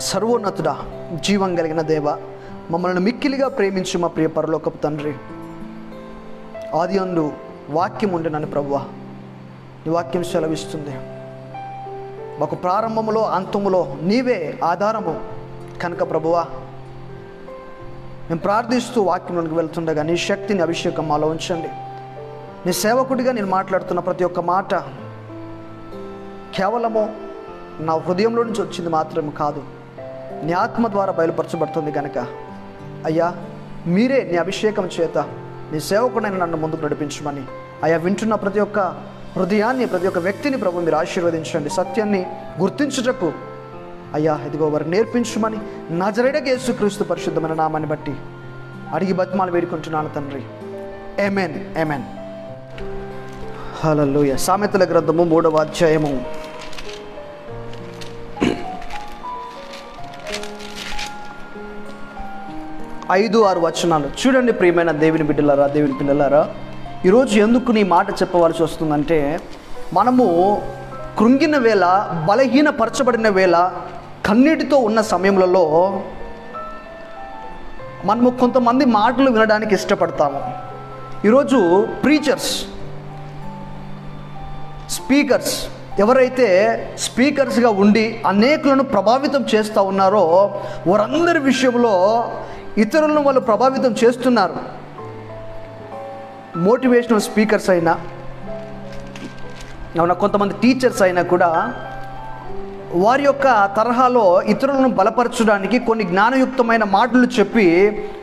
సర్వోన్నతుడా జీవం కలిగిన దేవ మమ్మల్ని మిక్కిలిగా ప్రేమించు మా ప్రియ పరలోకపు తండ్రి. ఆది అందు వాక్యం ఉండే నన్ను ప్రభువ నీ వాక్యం సెలవిస్తుంది. మాకు ప్రారంభములో అంతములో నీవే ఆధారము కనుక ప్రభువా. మేము ప్రార్థిస్తూ వాక్యంలోకి వెళ్తుండగా నీ శక్తిని అభిషేకం మాలో ఉంచండి. నీ సేవకుడిగా నేను మాట్లాడుతున్న ప్రతి ఒక్క మాట కేవలము నా హృదయంలో నుంచి వచ్చింది మాత్రమే కాదు. నీ ఆత్మ ద్వారా బయలుపరచబడుతుంది కనుక అయ్యా మీరే నీ అభిషేకం చేత నీ సేవకుడైన నన్ను ముందుకు నడిపించమని. అయ్యా వింటున్న ప్రతి ఒక్క హృదయాన్ని ప్రతి ఒక్క వ్యక్తిని ప్రభు మీరు ఆశీర్వదించండి. సత్యాన్ని గుర్తించుటకు అయ్యా ఇదిగో వారు నేర్పించమని నజరేడకి యేసుక్రీస్తు పరిశుద్ధమైన నామాన్ని బట్టి అడిగి బతిమాలు వేడుకుంటున్నాను తండ్రి. ఎమెన్ ఎమెన్ హలో సామెతల గ్రంథము మూడవ అధ్యాయము. ఐదు ఆరు వచనాలు. చూడండి ప్రియమైన దేవుని బిడ్డలారా దేవుని పిల్లలారా. ఈరోజు ఎందుకు నీ మాట చెప్పవలసి వస్తుందంటే మనము కృంగిన వేళ బలహీనపరచబడిన వేళ కన్నీటితో ఉన్న సమయములలో మనము కొంతమంది మాటలు వినడానికి ఇష్టపడతాము. ఈరోజు ప్రీచర్స్ స్పీకర్స్ ఎవరైతే స్పీకర్స్గా ఉండి అనేకులను ప్రభావితం చేస్తూ ఉన్నారో వారందరి విషయంలో ఇతరులను వాళ్ళు ప్రభావితం చేస్తున్నారు. మోటివేషనల్ స్పీకర్స్ అయినా అవునా కొంతమంది టీచర్స్ అయినా కూడా వారి యొక్క తరహాలో ఇతరులను బలపరచడానికి కొన్ని జ్ఞానయుక్తమైన మాటలు చెప్పి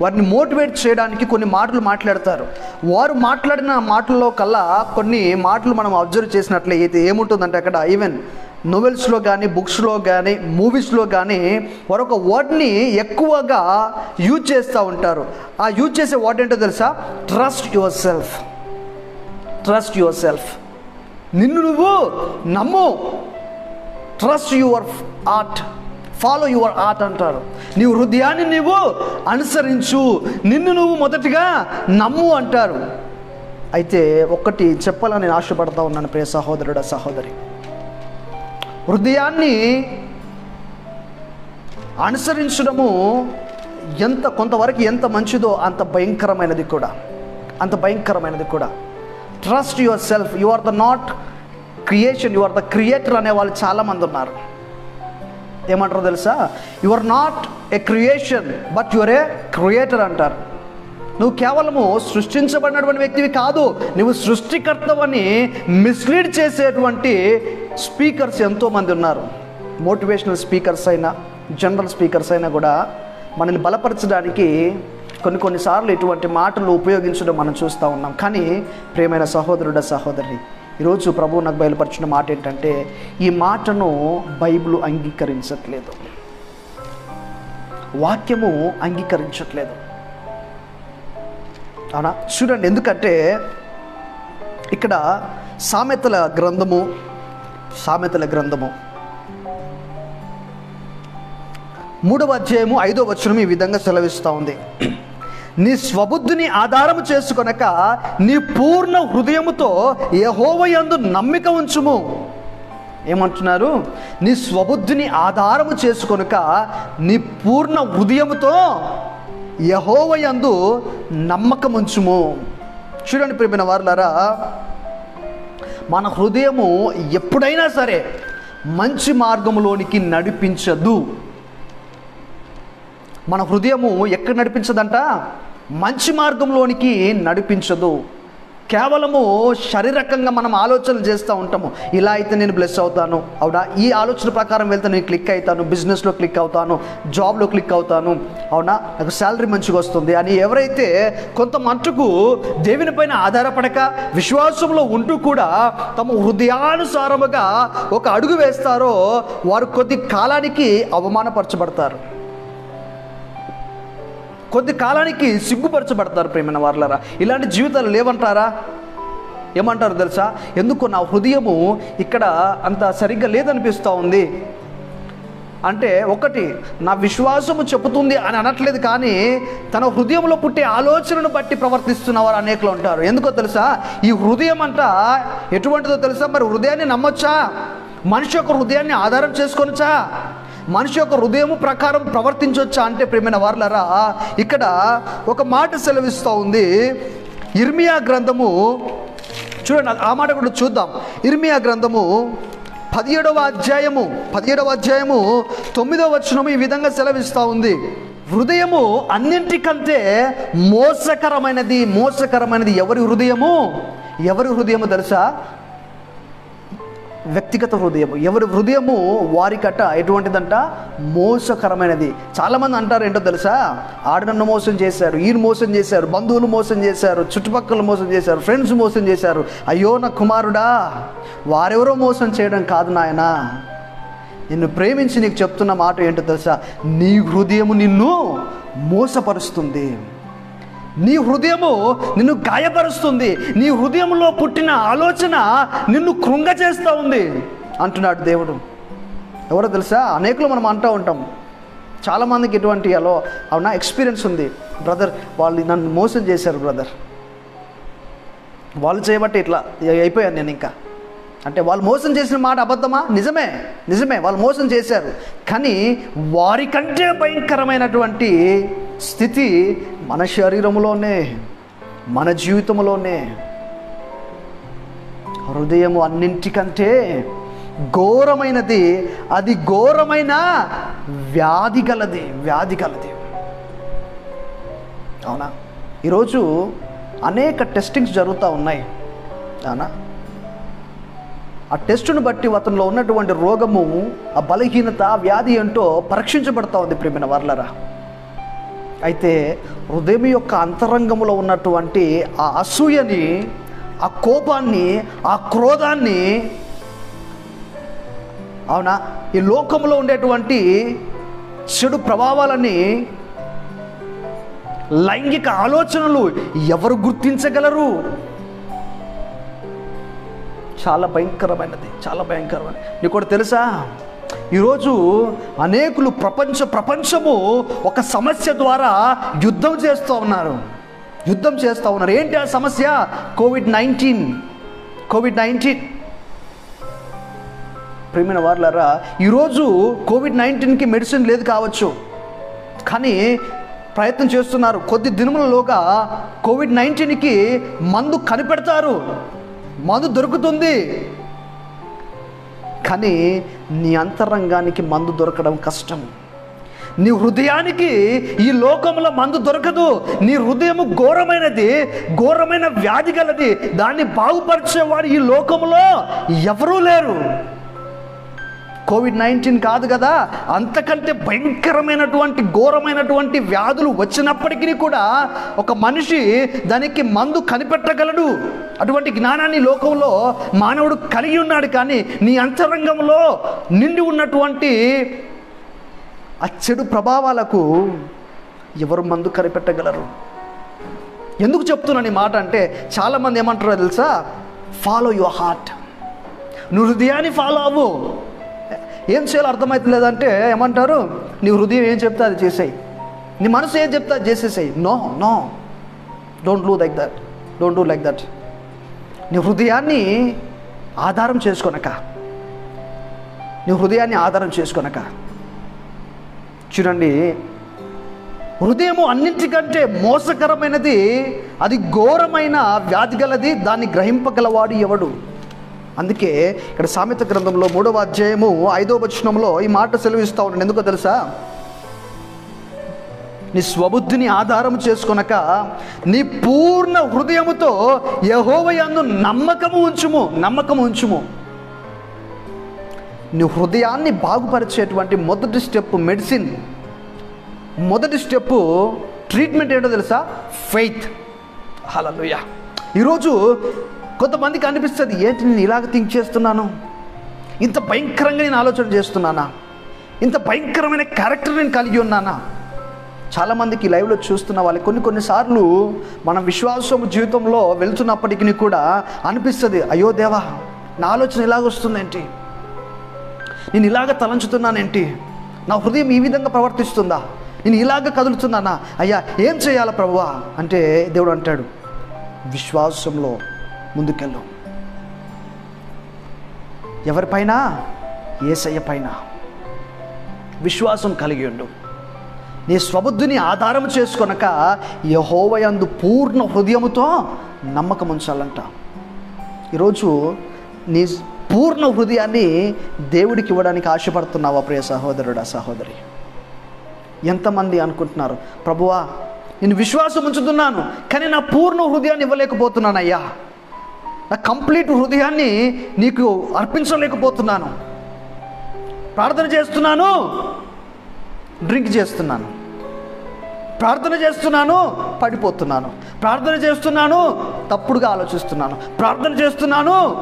వారిని మోటివేట్ చేయడానికి కొన్ని మాటలు మాట్లాడతారు. వారు మాట్లాడిన మాటల్లో కల్లా కొన్ని మాటలు మనం అబ్జర్వ్ చేసినట్లయితే ఏముంటుందంటే అక్కడ ఈవెన్ నోవెల్స్లో కానీ బుక్స్లో కానీ మూవీస్లో కానీ వారు ఒక వర్డ్ని ఎక్కువగా యూజ్ చేస్తూ ఉంటారు. ఆ యూజ్ చేసే వర్డ్ ఏంటో తెలుసా? Trust yourself trust yourself నిన్ను నువ్వు నమ్ము. Trust your heart follow your heart అంటారు. నీ హృదయాన్ని నీవు అనుసరించు. నిన్ను నువ్వు మొదటిగా నమ్ము అంటారు. అయితే ఒక్కటి చెప్పాలని నేను ఆశపడతా ఉన్నాను ప్రియ సహోదరుడ సహోదరి. హృదయాన్ని అనుసరించడము ఎంత కొంతవరకు ఎంత మంచిదో అంత భయంకరమైనది కూడా. అంత భయంకరమైనది కూడా. Trust yourself you are the not creation you are the creator అనే వాళ్ళు చాలామంది ఉన్నారు. ఏమంటారో తెలుసా? You are not a creation but your a creator అంటారు. నువ్వు కేవలము సృష్టించబడినటువంటి వ్యక్తివి కాదు నువ్వు సృష్టికర్తవని మిస్లీడ్ చేసేటువంటి స్పీకర్స్ ఎంతోమంది ఉన్నారు. మోటివేషనల్ స్పీకర్స్ అయినా జనరల్ స్పీకర్స్ అయినా కూడా మనల్ని బలపరచడానికి కొన్ని కొన్నిసార్లు ఇటువంటి మాటలు ఉపయోగించడం మనం చూస్తూ ఉన్నాం. కానీ ప్రేమైన సహోదరుడ సహోదరి ఈరోజు ప్రభు నాకు బయలుపరిచిన మాట ఏంటంటే ఈ మాటను బైబిల్ అంగీకరించట్లేదు. వాక్యము అంగీకరించట్లేదు. అవునా? చూడండి ఎందుకంటే ఇక్కడ సామెతల గ్రంథము సామెతల గ్రంథము. మూడవ అధ్యాయము ఐదో వచనం ఈ విధంగా సెలవిస్తూ ఉంది. నీ స్వబుద్ధిని ఆధారము చేసుకొనక నీ పూర్ణ హృదయముతో యహోవయందు నమ్మిక ఉంచుము. ఏమంటున్నారు? నీ స్వబుద్ధిని ఆధారము చేసుకొనక నీ పూర్ణ హృదయముతో యహోవయందు నమ్మకం ఉంచుము. చూడండి ప్రియమైన వారులారా మన హృదయము ఎప్పుడైనా సరే మంచి మార్గంలోనికి నడిపించదు. మన హృదయము ఎక్కడ నడిపించదంట? మంచి మార్గంలోనికి నడిపించదు. కేవలము శారీరకంగా మనం ఆలోచనలు చేస్తూ ఉంటాము. ఇలా అయితే నేను బ్లెస్ అవుతాను. అవునా? ఈ ఆలోచన ప్రకారం వెళ్తే నేను క్లిక్ అవుతాను. బిజినెస్లో క్లిక్ అవుతాను. జాబ్లో క్లిక్ అవుతాను. అవునా? నాకు శాలరీ మంచిగా వస్తుంది. అని ఎవరైతే కొంత మట్టుకు దేవుని పైన ఆధారపడక విశ్వాసంలో ఉంటూ కూడా తమ హృదయానుసారముగా ఒక అడుగు వేస్తారో వారు కొద్ది కాలానికి అవమానపరచబడతారు. కొద్ది కాలానికి సిగ్గుపరచబడతారు ప్రేమైన వారులారా. ఇలాంటి జీవితాలు లేవంటారా? ఏమంటారు తెలుసా? ఎందుకు నా హృదయము ఇక్కడ అంత సరిగ్గా లేదనిపిస్తూ ఉంది. అంటే ఒకటి నా విశ్వాసము చెబుతుంది అని అనట్లేదు కానీ తన హృదయంలో పుట్టే ఆలోచనను బట్టి ప్రవర్తిస్తున్నవారు అనేకలు ఉంటారు. ఎందుకో తెలుసా? ఈ హృదయం అంట ఎటువంటిదో తెలుసా? మరి హృదయాన్ని నమ్మొచ్చా? మనిషి యొక్క హృదయాన్ని ఆధారం చేసుకొనొచ్చా? మనిషి యొక్క హృదయం ప్రకారం ప్రవర్తించవచ్చా అంటే ప్రేమైన వార్లరా ఇక్కడ ఒక మాట సెలవిస్తూ ఉంది. ఇర్మియా గ్రంథము చూడండి ఆ మాట కూడా చూద్దాం. ఇర్మియా గ్రంథము పదిహేడవ అధ్యాయము పదిహేడవ అధ్యాయము తొమ్మిదవ వచనము ఈ విధంగా సెలవిస్తూ ఉంది. హృదయము అన్నింటికంటే మోసకరమైనది మోసకరమైనది ఎవరి హృదయము? ఎవరి హృదయము తెలుసా? వ్యక్తిగత హృదయం ఎవరి హృదయము వారికట ఎటువంటిదంట? మోసకరమైనది. చాలామంది అంటారు ఏంటో తెలుసా? ఆడ నన్ను మోసం చేశారు ఈయన మోసం చేశారు బంధువులు మోసం చేశారు చుట్టుపక్కల మోసం చేశారు ఫ్రెండ్స్ మోసం చేశారు. అయ్యో నా కుమారుడా వారెవరో మోసం చేయడం కాదు నాయన. నిన్ను ప్రేమించి నీకు చెప్తున్న మాట ఏంటో తెలుసా? నీ హృదయము నిన్ను మోసపరుస్తుంది. నీ హృదయము నిన్ను గాయపరుస్తుంది. నీ హృదయంలో పుట్టిన ఆలోచన నిన్ను కృంగ చేస్తూ ఉంది అంటున్నాడు దేవుడు. ఎవరో తెలుసా? అనేకులు మనం అంటూ ఉంటాం. చాలామందికి ఎటువంటి అలో అవునా? ఎక్స్పీరియన్స్ ఉంది. బ్రదర్ వాళ్ళు నన్ను మోసం చేశారు బ్రదర్. వాళ్ళు చేయబట్టి ఇట్లా అయిపోయాను నేను ఇంకా. అంటే వాళ్ళు మోసం చేసిన మాట అబద్ధమా? నిజమే నిజమే. వాళ్ళు మోసం చేశారు. కానీ వారికంటే భయంకరమైనటువంటి స్థితి మన శరీరంలోనే మన జీవితంలోనే హృదయము అన్నింటికంటే ఘోరమైనది అది ఘోరమైన వ్యాధి గలది వ్యాధి గలది. అవునా? ఈరోజు అనేక టెస్టింగ్స్ జరుగుతూ ఉన్నాయి. అవునా? ఆ టెస్టును బట్టి అతనిలో ఉన్నటువంటి రోగము ఆ బలహీనత వ్యాధి ఏంటో పరీక్షించబడతా ఉంది ప్రేమిన వర్లరా. అయితే హృదయం యొక్క అంతరంగంలో ఉన్నటువంటి ఆ అసూయని ఆ కోపాన్ని ఆ క్రోధాన్ని అవునా? ఈ లోకంలో ఉండేటువంటి చెడు ప్రభావాలని లైంగిక ఆలోచనలు ఎవరు గుర్తించగలరు? చాలా భయంకరమైనది చాలా భయంకరమైనది. నీకు కూడా తెలుసా? ఈరోజు అనేకులు ప్రపంచ ప్రపంచము ఒక సమస్య ద్వారా యుద్ధం చేస్తూ ఉన్నారు. యుద్ధం చేస్తూ ఉన్నారు. ఏంటి ఆ సమస్య? COVID nineteen. COVID nineteen. ప్రేమైన వార్లరా ఈరోజు కోవిడ్ నైన్టీన్కి మెడిసిన్ లేదు కావచ్చు. కానీ ప్రయత్నం చేస్తున్నారు. కొద్ది దినములలోగా కోవిడ్ నైన్టీన్కి మందు కనిపెడతారు. మందు దొరుకుతుంది. కానీ నీ అంతరంగానికి మందు దొరకడం కష్టం. నీ హృదయానికి ఈ లోకంలో మందు దొరకదు. నీ హృదయము ఘోరమైనది ఘోరమైన వ్యాధి గలది. దాన్ని బాగుపరిచేవాడు ఈ లోకంలో ఎవరూ లేరు. కోవిడ్ నైన్టీన్ కాదు కదా అంతకంటే భయంకరమైనటువంటి ఘోరమైనటువంటి వ్యాధులు వచ్చినప్పటికీ కూడా ఒక మనిషి దానికి మందు కనిపెట్టగలడు. అటువంటి జ్ఞానాన్ని లోకంలో మానవుడు కలిగి ఉన్నాడు కానీ నీ అంతరంగంలో నిండి ఉన్నటువంటి ఆ చెడు ప్రభావాలకు ఎవరు మందు కనిపెట్టగలరు? ఎందుకు చెప్తున్నాను ఈ మాట అంటే చాలామంది ఏమంటారో తెలుసా? ఫాలో యువర్ హార్ట్ నువ్వు హృదయాన్ని ఫాలో అవ్వు. ఏం చేయాలో అర్థమవుతలేదంటే ఏమంటారు? నీ హృదయం ఏం చెప్తే అది చేసేయి. నీ మనసు ఏం చెప్తే అది చేసేసేయి. No no. Don't do like that don't do like that నీ హృదయాన్ని ఆధారం చేసుకొనక. నీ హృదయాన్ని ఆధారం చేసుకొనక. చూడండి హృదయము అన్నింటికంటే మోసకరమైనది అది ఘోరమైన వ్యాధి గలది దాన్ని గ్రహింపగలవాడు ఎవడు? అందుకే ఇక్కడ సామెత గ్రంథంలో మూడవ అధ్యాయము ఐదవ వచనంలో ఈ మాట సెలవిస్తూ ఉన్నాను ఎందుకో తెలుసా? నీ స్వబుద్ధిని ఆధారం చేసుకొనక నీ పూర్ణ హృదయముతో యహోవయందు నమ్మకము ఉంచుము నమ్మకము ఉంచుము. నీ హృదయాన్ని బాగుపరిచేటువంటి మొదటి స్టెప్ మెడిసిన్ మొదటి స్టెప్ ట్రీట్మెంట్ ఏంటో తెలుసా? ఫెయిత్. హలలుయ ఈరోజు కొంతమందికి అనిపిస్తుంది ఏంటి నేను ఇలాగ థింక్ చేస్తున్నాను? ఇంత భయంకరంగా నేను ఆలోచన చేస్తున్నానా? ఇంత భయంకరమైన క్యారెక్టర్ నేను కలిగి ఉన్నానా? చాలామందికి లైవ్లో చూస్తున్న వాళ్ళు కొన్ని కొన్నిసార్లు మనం విశ్వాసం జీవితంలో వెళ్తున్నప్పటికీ కూడా అనిపిస్తుంది అయ్యో దేవా నా ఆలోచన ఇలాగ వస్తుందేంటి? నేను ఇలాగ తలంచుతున్నానేంటి? నా హృదయం ఈ విధంగా ప్రవర్తిస్తుందా? నేను ఇలాగ కదులుతున్నానా? అయ్యా ఏం చేయాలా ప్రభువా? అంటే దేవుడు అంటాడు విశ్వాసంలో ముందుకెళ్ళు. ఎవరిపైన ఏసయ్య పైన విశ్వాసం కలిగి ఉండు. నీ స్వబుద్ధిని ఆధారం చేసుకొనక యహోవయందు పూర్ణ హృదయముతో నమ్మకం ఉంచాలంట. ఈరోజు నీ పూర్ణ హృదయాన్ని దేవుడికి ఇవ్వడానికి ఆశపడుతున్నావా ప్రియ సహోదరుడా సహోదరి? ఎంతమంది అనుకుంటున్నారు ప్రభువా నేను విశ్వాసం ఉంచుతున్నాను కానీ నా పూర్ణ హృదయాన్ని ఇవ్వలేకపోతున్నానయ్యా. నా కంప్లీట్ హృదయాన్ని నీకు అర్పించలేకపోతున్నాను. ప్రార్థన చేస్తున్నాను డ్రింక్ చేస్తున్నాను. ప్రార్థన చేస్తున్నాను పడిపోతున్నాను. ప్రార్థన చేస్తున్నాను తప్పుడుగా ఆలోచిస్తున్నాను. ప్రార్థన చేస్తున్నాను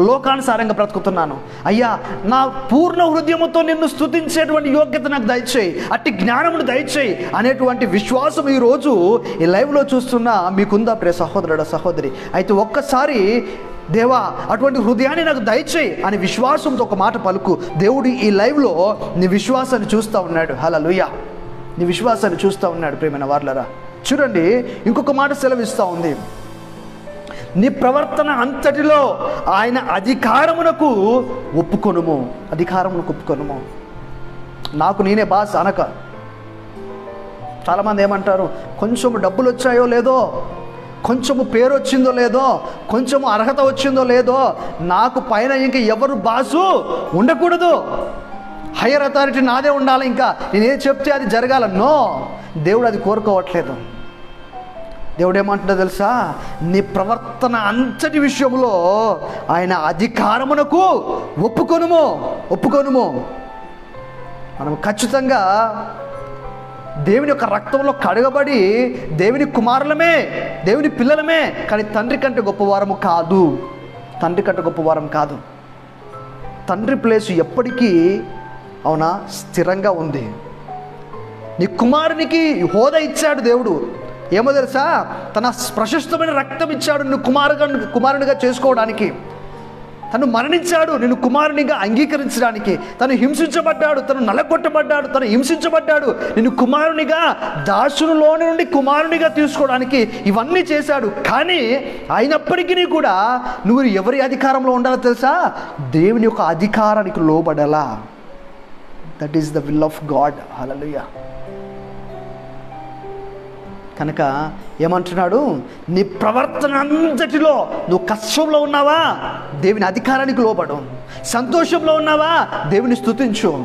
లోకానుసారంగా బ్రతుకుతున్నాను. అయ్యా నా పూర్ణ హృదయముతో నిన్ను స్థుతించేటువంటి యోగ్యత నాకు దయచేయి. అట్టి జ్ఞానమును దయచేయి అనేటువంటి విశ్వాసం ఈరోజు ఈ లైవ్లో చూస్తున్న మీకుందా ప్రే సహోదరుడ సహోదరి? అయితే ఒక్కసారి దేవా అటువంటి హృదయాన్ని నాకు దయచేయి అని విశ్వాసంతో ఒక మాట పలుకు. దేవుడు ఈ లైవ్లో నీ విశ్వాసాన్ని చూస్తూ ఉన్నాడు. హలా నీ విశ్వాసాన్ని చూస్తూ ఉన్నాడు ప్రేమైన వార్లరా. చూడండి ఇంకొక మాట సెలవిస్తూ ఉంది. నీ ప్రవర్తన అంతటిలో ఆయన అధికారమునకు ఒప్పుకొనుము. అధికారమునకు ఒప్పుకొనుము. నాకు నేనే బాస్ అనక. చాలామంది ఏమంటారు కొంచెం డబ్బులు వచ్చాయో లేదో కొంచెము పేరు వచ్చిందో లేదో కొంచెము అర్హత వచ్చిందో లేదో నాకు పైన ఇంకా ఎవరు బాసు ఉండకూడదు. హయ్యర్ అథారిటీ నాదే ఉండాలి ఇంకా. నేనేం చెప్తే అది జరగాల. నో దేవుడు అది కోరుకోవట్లేదు. దేవుడు ఏమంటుందో తెలుసా? నీ ప్రవర్తన అంతటి విషయంలో ఆయన అధికారమునకు ఒప్పుకొనుము. ఒప్పుకొనుము. మనం ఖచ్చితంగా దేవుని యొక్క రక్తంలో కడగబడి దేవుని కుమారులమే దేవుని పిల్లలమే కానీ తండ్రి కంటే గొప్పవారము కాదు. తండ్రి కంటే గొప్పవారం కాదు. తండ్రి ప్లేస్ ఎప్పటికీ అవునా? స్థిరంగా ఉంది. నీ కుమారునికి హోదా ఇచ్చాడు దేవుడు. ఏమో తెలుసా? తన ప్రశస్తమైన రక్తం ఇచ్చాడు నిన్ను కుమారుగా కుమారునిగా చేసుకోవడానికి. తను మరణించాడు నిన్ను కుమారునిగా అంగీకరించడానికి. తను హింసించబడ్డాడు తను నలగొట్టబడ్డాడు తను హింసించబడ్డాడు. నిన్ను కుమారునిగా దాసునిలోని నుండి కుమారునిగా తీసుకోవడానికి ఇవన్నీ చేశాడు. కానీ అయినప్పటికీ కూడా నువ్వు ఎవరి అధికారంలో ఉండాలో తెలుసా? దేవుని యొక్క అధికారానికి లోబడాలా. That is the will of God hallelujah కనుక ఏమంటున్నాడు? నీ ప్రవర్తన అంతటిలో నువ్వు కష్టంలో ఉన్నావా? దేవుని అధికారానికి లోబడు. సంతోషంలో ఉన్నావా? దేవుని స్తుతించు.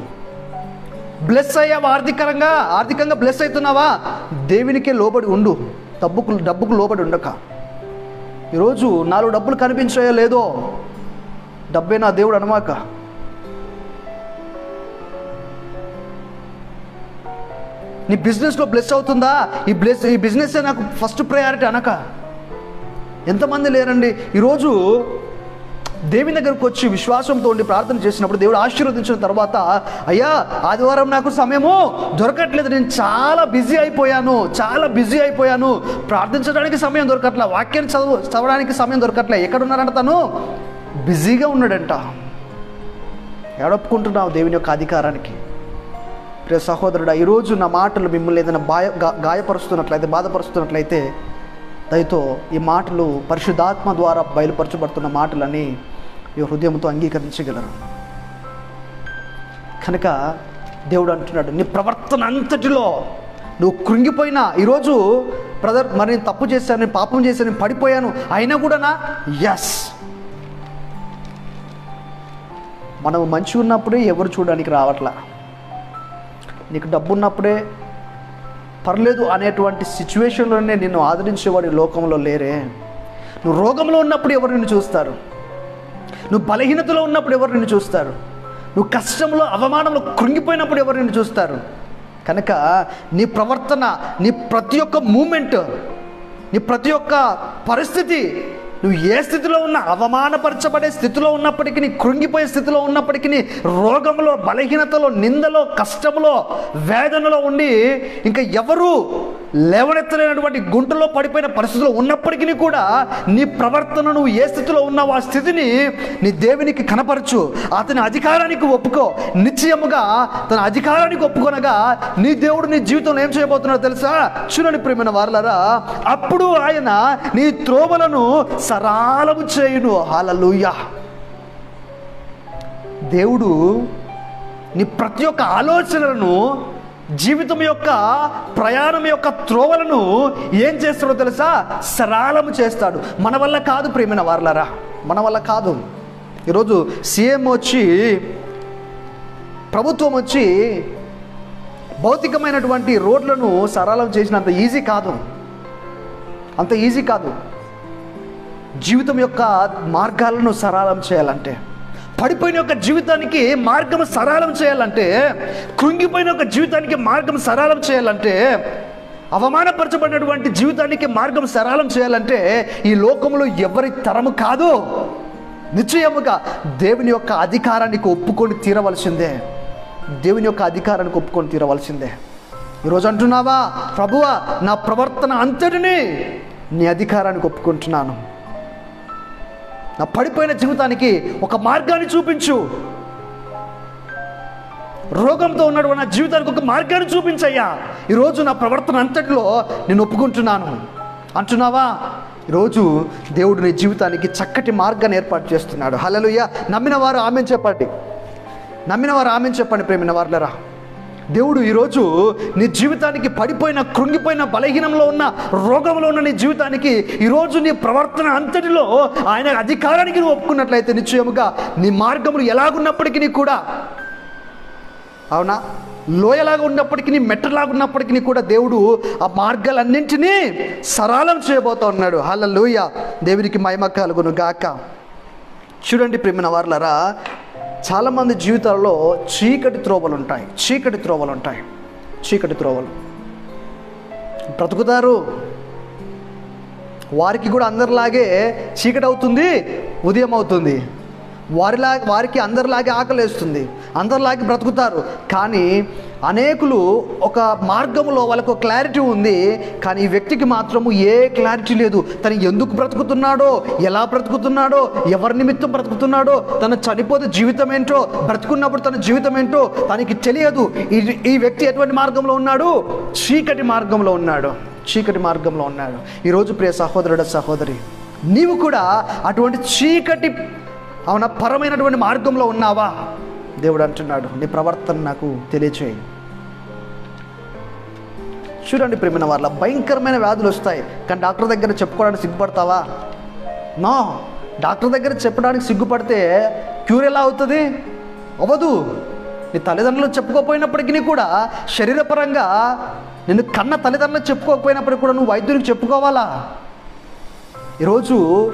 బ్లెస్ అయ్యావా ఆర్థికంగా ఆర్థికంగా బ్లెస్ అవుతున్నావా? దేవునికే లోబడి ఉండు. డబ్బుకు డబ్బుకు లోబడి ఉండక. ఈరోజు నాలుగు డబ్బులు కనిపించాయో లేదో డబ్బే నా దేవుడు అనమాక. నీ బిజినెస్లో బ్లెస్ అవుతుందా? ఈ బ్లెస్ ఈ బిజినెస్ నాకు ఫస్ట్ ప్రయారిటీ అనక. ఎంతమంది లేరండి? ఈరోజు దేవుని దగ్గరకు వచ్చి విశ్వాసంతో ఉండి ప్రార్థన చేసినప్పుడు దేవుడు ఆశీర్వదించిన తర్వాత అయ్యా ఆదివారం నాకు సమయము దొరకట్లేదు. నేను చాలా బిజీ అయిపోయాను. చాలా బిజీ అయిపోయాను. ప్రార్థించడానికి సమయం దొరకట్లే. వాక్యాన్ని చదువు చదవడానికి సమయం దొరకట్లే. ఎక్కడున్నారంట తను? బిజీగా ఉన్నాడంట. ఏడొప్పుకుంటున్నావు దేవుని యొక్క అధికారానికి? ప్రియ సహోదరుడా ఈరోజు నా మాటలు మిమ్మల్ని ఏదైనా బాయ గాయపరుస్తున్నట్లయితే బాధపరుస్తున్నట్లయితే దయతో ఈ మాటలు పరిశుద్ధాత్మ ద్వారా బయలుపరచబడుతున్న మాటలని ఈ హృదయంతో అంగీకరించగలరు. కనుక దేవుడు అంటున్నాడు నీ ప్రవర్తన అంతటిలో నువ్వు కృంగిపోయినా ఈరోజు బ్రదర్ మరి నేను తప్పు చేశాను నేను పాపం చేశాను నేను పడిపోయాను అయినా కూడానా? ఎస్ మనం మంచి ఉన్నప్పుడే ఎవరు చూడడానికి రావట్లా? నీకు డబ్బు ఉన్నప్పుడే పర్లేదు అనేటువంటి సిచ్యువేషన్లోనే నిన్ను ఆదరించేవాడు లోకంలో లేరే. నువ్వు రోగంలో ఉన్నప్పుడు ఎవరు నిన్ను చూస్తారు? నువ్వు బలహీనతలో ఉన్నప్పుడు ఎవరు నిన్ను చూస్తారు? నువ్వు కష్టంలో అవమానంలో కృంగిపోయినప్పుడు ఎవరు నిన్ను చూస్తారు? కనుక నీ ప్రవర్తన నీ ప్రతి ఒక్క మూమెంట్ నీ ప్రతి ఒక్క పరిస్థితి నువ్వు ఏ స్థితిలో ఉన్నా అవమానపరచబడే స్థితిలో ఉన్నప్పటికీ కృంగిపోయే స్థితిలో ఉన్నప్పటికీ రోగంలో బలహీనతలో నిందలో కష్టంలో వేదనలో ఉండి ఇంకా ఎవరు లేవనెత్తలేనటువంటి గుంటలో పడిపోయిన పరిస్థితిలో ఉన్నప్పటికీ కూడా నీ ప్రవర్తన నువ్వు ఏ స్థితిలో ఉన్నావు ఆ స్థితిని నీ దేవునికి కనపరచు. అతని అధికారానికి ఒప్పుకో. నిశ్చయముగా తన అధికారానికి ఒప్పుకొనగా నీ దేవుడు నీ జీవితంలో ఏం చేయబోతున్నాడో తెలుసా? చూడండి ప్రేమైన వారలారా అప్పుడు ఆయన నీ త్రోవలను సరాలము చేయును. హాలలుయా దేవుడు నీ ప్రతి ఒక్క ఆలోచనలను జీవితం యొక్క ప్రయాణం యొక్క త్రోవలను ఏం చేస్తాడో తెలుసా? సరళము చేస్తాడు. మన వల్ల కాదు ప్రేమైన వార్లరా. మన వల్ల కాదు. ఈరోజు సీఎం వచ్చి ప్రభుత్వం వచ్చి భౌతికమైనటువంటి రోడ్లను సరళం చేసినంత ఈజీ కాదు. అంత ఈజీ కాదు. జీవితం యొక్క మార్గాలను సరళం చేయాలంటే పడిపోయిన యొక్క జీవితానికి మార్గం సరళం చేయాలంటే కృంగిపోయిన యొక్క జీవితానికి మార్గం సరళం చేయాలంటే అవమానపరచబడినటువంటి జీవితానికి మార్గం సరళం చేయాలంటే ఈ లోకంలో ఎవరి తరము కాదు. నిశ్చయముగా దేవుని యొక్క అధికారానికి ఒప్పుకొని తీరవలసిందే. దేవుని యొక్క అధికారానికి ఒప్పుకొని తీరవలసిందే. ఈరోజు అంటున్నావా? ప్రభువా నా ప్రవర్తన అంతటిని నీ అధికారానికి ఒప్పుకుంటున్నాను. నా పడిపోయిన జీవితానికి ఒక మార్గాన్ని చూపించు. రోగంతో ఉన్నాడు నా జీవితానికి ఒక మార్గాన్ని చూపించయ్యా. ఈరోజు నా ప్రవర్తన అంతటిలో నేను ఒప్పుకుంటున్నాను. అంటున్నావా? ఈరోజు దేవుడు నీ జీవితానికి చక్కటి మార్గాన్ని ఏర్పాటు చేస్తున్నాడు. హలలుయ్య నమ్మిన వారు ఆమెను చెప్పండి. నమ్మిన వారు ఆమెను చెప్పండి ప్రేమిన వారులరా. దేవుడు ఈరోజు నీ జీవితానికి పడిపోయిన కృంగిపోయిన బలహీనంలో ఉన్న రోగంలో ఉన్న నీ జీవితానికి ఈరోజు నీ ప్రవర్తన అంతటిలో ఆయన అధికారానికి నువ్వు ఒప్పుకున్నట్లయితే నిశ్చయముగా నీ మార్గములు ఎలాగున్నప్పటికీ కూడా అవునా? లోయలాగా ఉన్నప్పటికీ మెట్టలాగా ఉన్నప్పటికీ కూడా దేవుడు ఆ మార్గాలన్నింటినీ సరళం చేయబోతా ఉన్నాడు. హల్లెలూయ. దేవునికి మహిమ కలుగును గాక చూడండి ప్రేమిన వార్లరా చాలామంది జీవితాల్లో చీకటి త్రోవలు ఉంటాయి చీకటి త్రోవలు ఉంటాయి చీకటి త్రోవలు. బ్రతుకుతారు. వారికి కూడా అందరిలాగే చీకటి అవుతుంది ఉదయం అవుతుంది వారిలా వారికి అందరిలాగే ఆకలేస్తుంది. అందరిలాగే బ్రతుకుతారు. కానీ అనేకులు ఒక మార్గంలో వాళ్ళకు క్లారిటీ ఉంది. కానీ ఈ వ్యక్తికి మాత్రము ఏ క్లారిటీ లేదు. తను ఎందుకు బ్రతుకుతున్నాడో ఎలా బ్రతుకుతున్నాడో ఎవరి నిమిత్తం బ్రతుకుతున్నాడో తన చనిపోతే జీవితం ఏంటో బ్రతుకున్నప్పుడు తన జీవితం ఏంటో తనకి తెలియదు. ఈ ఈ వ్యక్తి ఎటువంటి మార్గంలో ఉన్నాడు? చీకటి మార్గంలో ఉన్నాడు. చీకటి మార్గంలో ఉన్నాడు. ఈరోజు ప్రియ సహోదరుడు సహోదరి నీవు కూడా అటువంటి చీకటి అవున పరమైనటువంటి మార్గంలో ఉన్నావా? దేవుడు అంటున్నాడు నీ ప్రవర్తన నాకు తెలియచేయి. చూడండి ప్రేమిన వాళ్ళ భయంకరమైన వ్యాధులు వస్తాయి. కానీ డాక్టర్ దగ్గర చెప్పుకోవడానికి సిగ్గుపడతావా? నో డాక్టర్ దగ్గర చెప్పడానికి సిగ్గుపడితే క్యూర్ ఎలా అవుతుంది? అవ్వదు. నీ తల్లిదండ్రులు చెప్పుకోకపోయినప్పటికీ కూడా శరీరపరంగా నిన్ను కన్న తల్లిదండ్రులు చెప్పుకోకపోయినప్పటికీ కూడా నువ్వు వైద్యునికి చెప్పుకోవాలా? ఈరోజు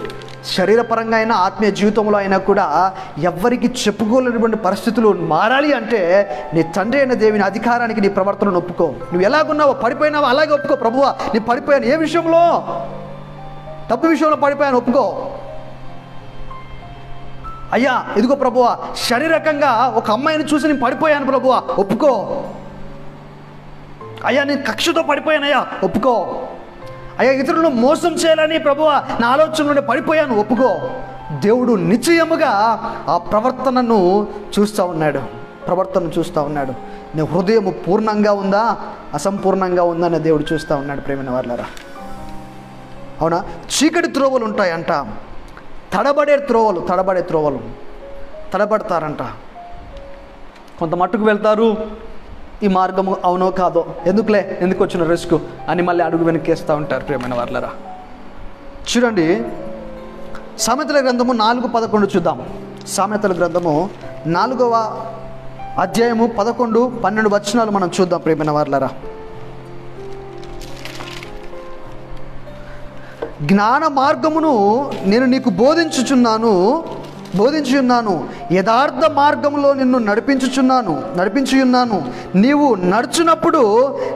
శరీరపరంగా అయినా ఆత్మీయ జీవితంలో అయినా కూడా ఎవ్వరికి చెప్పుకోలేనటువంటి పరిస్థితులు మారాలి అంటే నీ తండ్రి అయిన దేవిని అధికారానికి నీ ప్రవర్తనను ఒప్పుకో. నువ్వు ఎలాగున్నావో పడిపోయినావో అలాగే ఒప్పుకో ప్రభువా. నీ పడిపోయాను ఏ విషయంలో? డబ్బు విషయంలో పడిపోయాను ఒప్పుకో. అయ్యా ఇదిగో ప్రభువా శరీరకంగా ఒక అమ్మాయిని చూసి నేను పడిపోయాను ప్రభువా ఒప్పుకో. అయ్యా నేను కక్షతో పడిపోయానయ్యా ఒప్పుకో. అయ్యా ఇతరులను మోసం చేయాలని ప్రభువా నా ఆలోచన నుండి పడిపోయాను ఒప్పుకో. దేవుడు నిశ్చయముగా ఆ ప్రవర్తనను చూస్తూ ఉన్నాడు. ప్రవర్తన చూస్తూ ఉన్నాడు. నీ హృదయం పూర్ణంగా ఉందా అసంపూర్ణంగా ఉందా అని దేవుడు చూస్తూ ఉన్నాడు ప్రేమైన వాళ్ళరా అవునా? చీకటి త్రోవలు ఉంటాయంట. తడబడే త్రోవలు తడబడే త్రోవలు. తడబడతారంట. కొంత మట్టుకు వెళ్తారు ఈ మార్గము అవునో కాదో? ఎందుకులే? ఎందుకు వచ్చిన రిస్క్? అని మళ్ళీ అడుగు వెనక్కేస్తూ ఉంటారు ప్రియమైన వాళ్ళరా చూడండి సామెతల గ్రంథము నాలుగు పదకొండు చూద్దాం సామెతల గ్రంథము నాలుగవ అధ్యాయము పదకొండు పన్నెండు వచనాలు మనం చూద్దాం ప్రియమైన వాళ్ళరా జ్ఞాన మార్గమును నేను నీకు బోధించుచున్నాను బోధించియున్నాను. యథార్థ మార్గంలో నిన్ను నడిపించుచున్నాను. నడిపించియున్నాను. నీవు నడుచున్నప్పుడు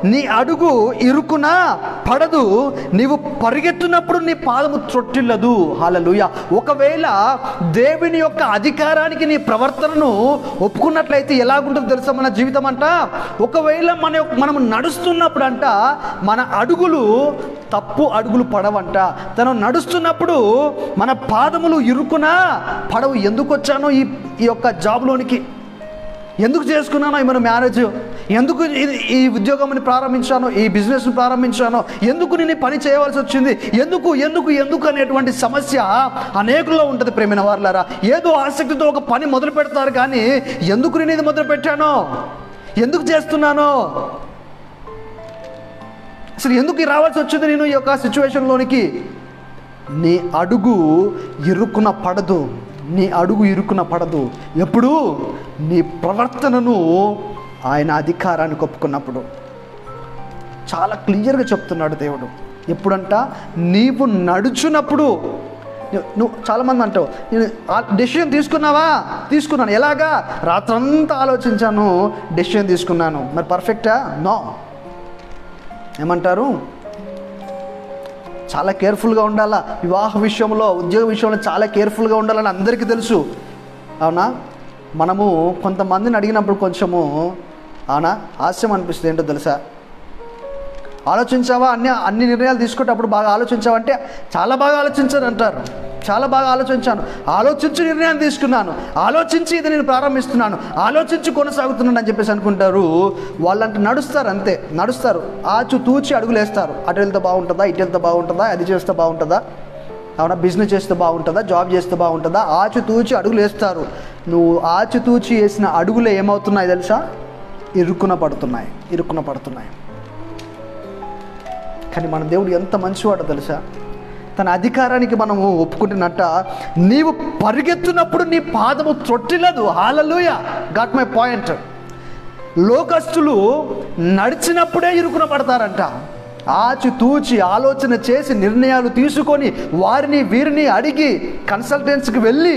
నీ అడుగు ఇరుకున పడదు. నీవు పరిగెత్తున్నప్పుడు నీ పాదము త్రొట్టిల్లదు. హాలలుయ ఒకవేళ దేవుని యొక్క అధికారానికి నీ ప్రవర్తనను ఒప్పుకున్నట్లయితే ఎలాగుంటుందో తెలుసా మన జీవితం అంట? ఒకవేళ మన మనం నడుస్తున్నప్పుడు అంట మన అడుగులు తప్పు అడుగులు పడవంట. తను నడుస్తున్నప్పుడు మన పాదములు ఇరుకున పడవు ఎందుకు వచ్చానో ఈ ఈ యొక్క జాబ్లోనికి ఎందుకు చేసుకున్నానో మన మ్యారేజ్ ఎందుకు ఈ ఉద్యోగంని ప్రారంభించాను ఈ బిజినెస్ని ప్రారంభించాను? ఎందుకు నేను పని చేయవలసి వచ్చింది? ఎందుకు ఎందుకు ఎందుకు అనేటువంటి సమస్య అనేకుల్లో ఉంటుంది ప్రేమిన వారులారా. ఏదో ఆసక్తితో ఒక పని మొదలు పెడతారు కానీ ఎందుకు నేను ఇది మొదలు పెట్టానో ఎందుకు చేస్తున్నాను? అసలు ఎందుకు రావాల్సి వచ్చింది నేను ఈ యొక్క సిచ్యువేషన్లోనికి నీ అడుగు ఇరుక్కున పడదు. నీ అడుగు ఇరుక్కున పడదు. ఎప్పుడు? నీ ప్రవర్తనను ఆయన అధికారాన్ని ఒప్పుకున్నప్పుడు. చాలా క్లియర్గా చెప్తున్నాడు దేవుడు. ఎప్పుడంట? నీవు నడుచున్నప్పుడు నువ్వు- నువ్వు చాలామంది అంటావు నేను డెసిషన్ తీసుకున్నావా? తీసుకున్నాను. ఎలాగా? రాత్రంతా ఆలోచించాను డెసిషన్ తీసుకున్నాను. మరి పర్ఫెక్టా నో ఏమంటారు? చాలా కేర్ఫుల్గా ఉండాలా? వివాహ విషయంలో ఉద్యోగ విషయంలో చాలా కేర్ఫుల్గా ఉండాలని అందరికీ తెలుసు. అవునా? మనము కొంతమందిని అడిగినప్పుడు కొంచెము అవునా? హాస్యం అనిపిస్తుంది ఏంటో తెలుసా? ఆలోచించావా? అన్ని అన్ని నిర్ణయాలు తీసుకునేటప్పుడు బాగా ఆలోచించావంటే చాలా బాగా ఆలోచించాను అంటారు. చాలా బాగా ఆలోచించాను. ఆలోచించి నిర్ణయం తీసుకున్నాను. ఆలోచించి ఇది నేను ప్రారంభిస్తున్నాను. ఆలోచించి కొనసాగుతున్నాను అని చెప్పేసి అనుకుంటారు. వాళ్ళంటే నడుస్తారు అంతే. నడుస్తారు. ఆచు తూచి అడుగులేస్తారు. అటు వెళ్తే బాగుంటుందా? ఇటు వెళ్తే బాగుంటుందా? అది చేస్తే బాగుంటుందా? అవునా? బిజినెస్ చేస్తే బాగుంటుందా? జాబ్ చేస్తే బాగుంటుందా? ఆచితూచి అడుగులు వేస్తారు నువ్వు ఆచితూచి వేసిన అడుగులు ఏమవుతున్నాయి తెలుసా? ఇరుక్కున పడుతున్నాయి. ఇరుక్కున పడుతున్నాయి. కానీ మన దేవుడు ఎంత మంచివాడో తెలుసా? తన అధికారానికి మనము ఒప్పుకుంటున్నట్ట నీవు పరిగెత్తున్నప్పుడు నీ పాదము త్రొట్టిలదు హాలలుయ గాట్ మై పాయింట్ లోకస్తులు నడిచినప్పుడే ఇరుకున పడతారంట. ఆచి తూచి ఆలోచన చేసి నిర్ణయాలు తీసుకొని వారిని వీరిని అడిగి కన్సల్టెన్సీకి వెళ్ళి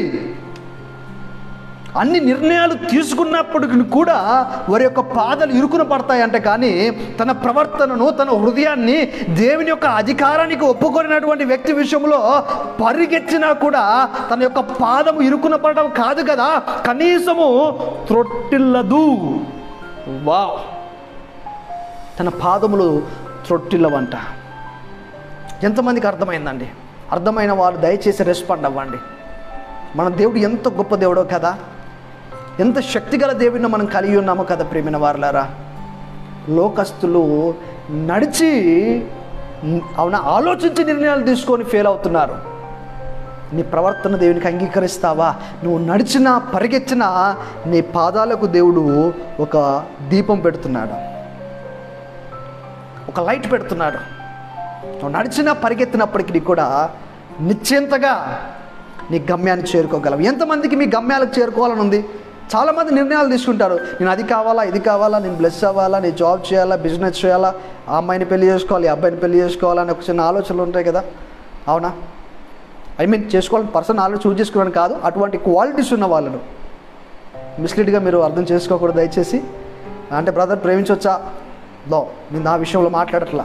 అన్ని నిర్ణయాలు తీసుకున్నప్పటికి కూడా వారి యొక్క పాదలు ఇరుకున పడతాయంట. కానీ తన ప్రవర్తనను తన హృదయాన్ని దేవుని యొక్క అధికారానికి ఒప్పుకొనినటువంటి వ్యక్తి విషయంలో పరిగెత్తినా కూడా తన యొక్క పాదము ఇరుకున పడడం కాదు కదా. కనీసము త్రొట్టిల్లదు. వా తన పాదములు త్రొట్టిల్లవంట. ఎంతమందికి అర్థమైందండి? అర్థమైన వారు దయచేసి రెస్పాండ్ అవ్వండి. మన దేవుడు ఎంత గొప్ప దేవుడో కదా. ఎంత శక్తిగల దేవుడిని మనం కలిగి ఉన్నామో కదా ప్రేమిన వారులారా. లోకస్తులు నడిచి అవున ఆలోచించి నిర్ణయాలు తీసుకొని ఫెయిల్ అవుతున్నారు. నీ ప్రవర్తన దేవునికి అంగీకరిస్తావా? నువ్వు నడిచినా పరిగెచ్చినా నీ పాదాలకు దేవుడు ఒక దీపం పెడుతున్నాడు. ఒక లైట్ పెడుతున్నాడు. నువ్వు నడిచినా పరిగెత్తినప్పటికీ కూడా నిశ్చింతగా నీ గమ్యాన్ని చేరుకోగలవు. ఎంతమందికి మీ గమ్యాలకు చేరుకోవాలని ఉంది? చాలామంది నిర్ణయాలు తీసుకుంటారు. నేను అది కావాలా ఇది కావాలా నేను బ్లెస్ అవ్వాలా నేను జాబ్ చేయాలా బిజినెస్ చేయాలా ఆ అమ్మాయిని పెళ్ళి చేసుకోవాలి ఈ అబ్బాయిని పెళ్ళి చేసుకోవాలని ఒక చిన్న ఆలోచనలు ఉంటాయి కదా. అవునా? ఐ మీన్ చేసుకోవాలని పర్సన్ ఆలోచన చూజ్ చేసుకోవడానికి కాదు అటువంటి క్వాలిటీస్ ఉన్న వాళ్ళను. మిస్లీడ్గా మీరు అర్థం చేసుకోకూడదు దయచేసి. అంటే బ్రదర్ ప్రేమించవచ్చా లో నేను ఆ విషయంలో మాట్లాడట్లా.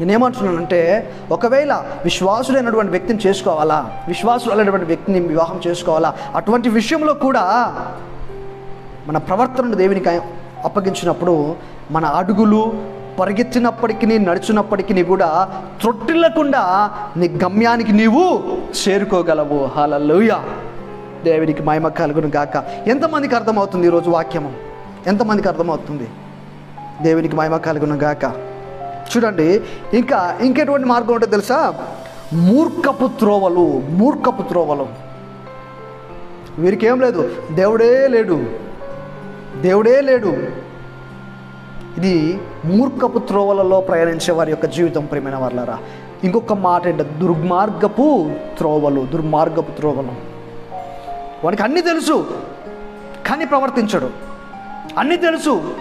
నేనేమంటున్నానంటే ఒకవేళ విశ్వాసుడైనటువంటి వ్యక్తిని చేసుకోవాలా విశ్వాసులైనటువంటి వ్యక్తిని వివాహం చేసుకోవాలా అటువంటి విషయంలో కూడా మన ప్రవర్తనను దేవునికి అప్పగించినప్పుడు మన అడుగులు పరిగెత్తినప్పటికీ నడిచినప్పటికీ కూడా త్రొట్టిల్లకుండా నీ గమ్యానికి నీవు చేరుకోగలవు. హలలుయ దేవునికి మహిమ కలుగును గాక. ఎంతమందికి అర్థమవుతుంది ఈరోజు వాక్యము? ఎంతమందికి అర్థమవుతుంది? దేవునికి మహిమ కలుగును గాక. చూడండి ఇంకా ఇంకెటువంటి మార్గం ఉంటే తెలుసా? మూర్ఖపు త్రోవలు మూర్ఖపు త్రోవలు. వీరికి ఏం లేదు దేవుడే లేడు. దేవుడే లేడు. ఇది మూర్ఖపు త్రోవలలో ప్రయాణించే వారి యొక్క జీవితం ప్రేమైన వాళ్ళరా ఇంకొక మాట ఏంటంటే దుర్మార్గపు త్రోవలు దుర్మార్గపు త్రోవలు. వానికి అన్నీ తెలుసు కానీ ప్రవర్తించడు. అన్నీ తెలుసు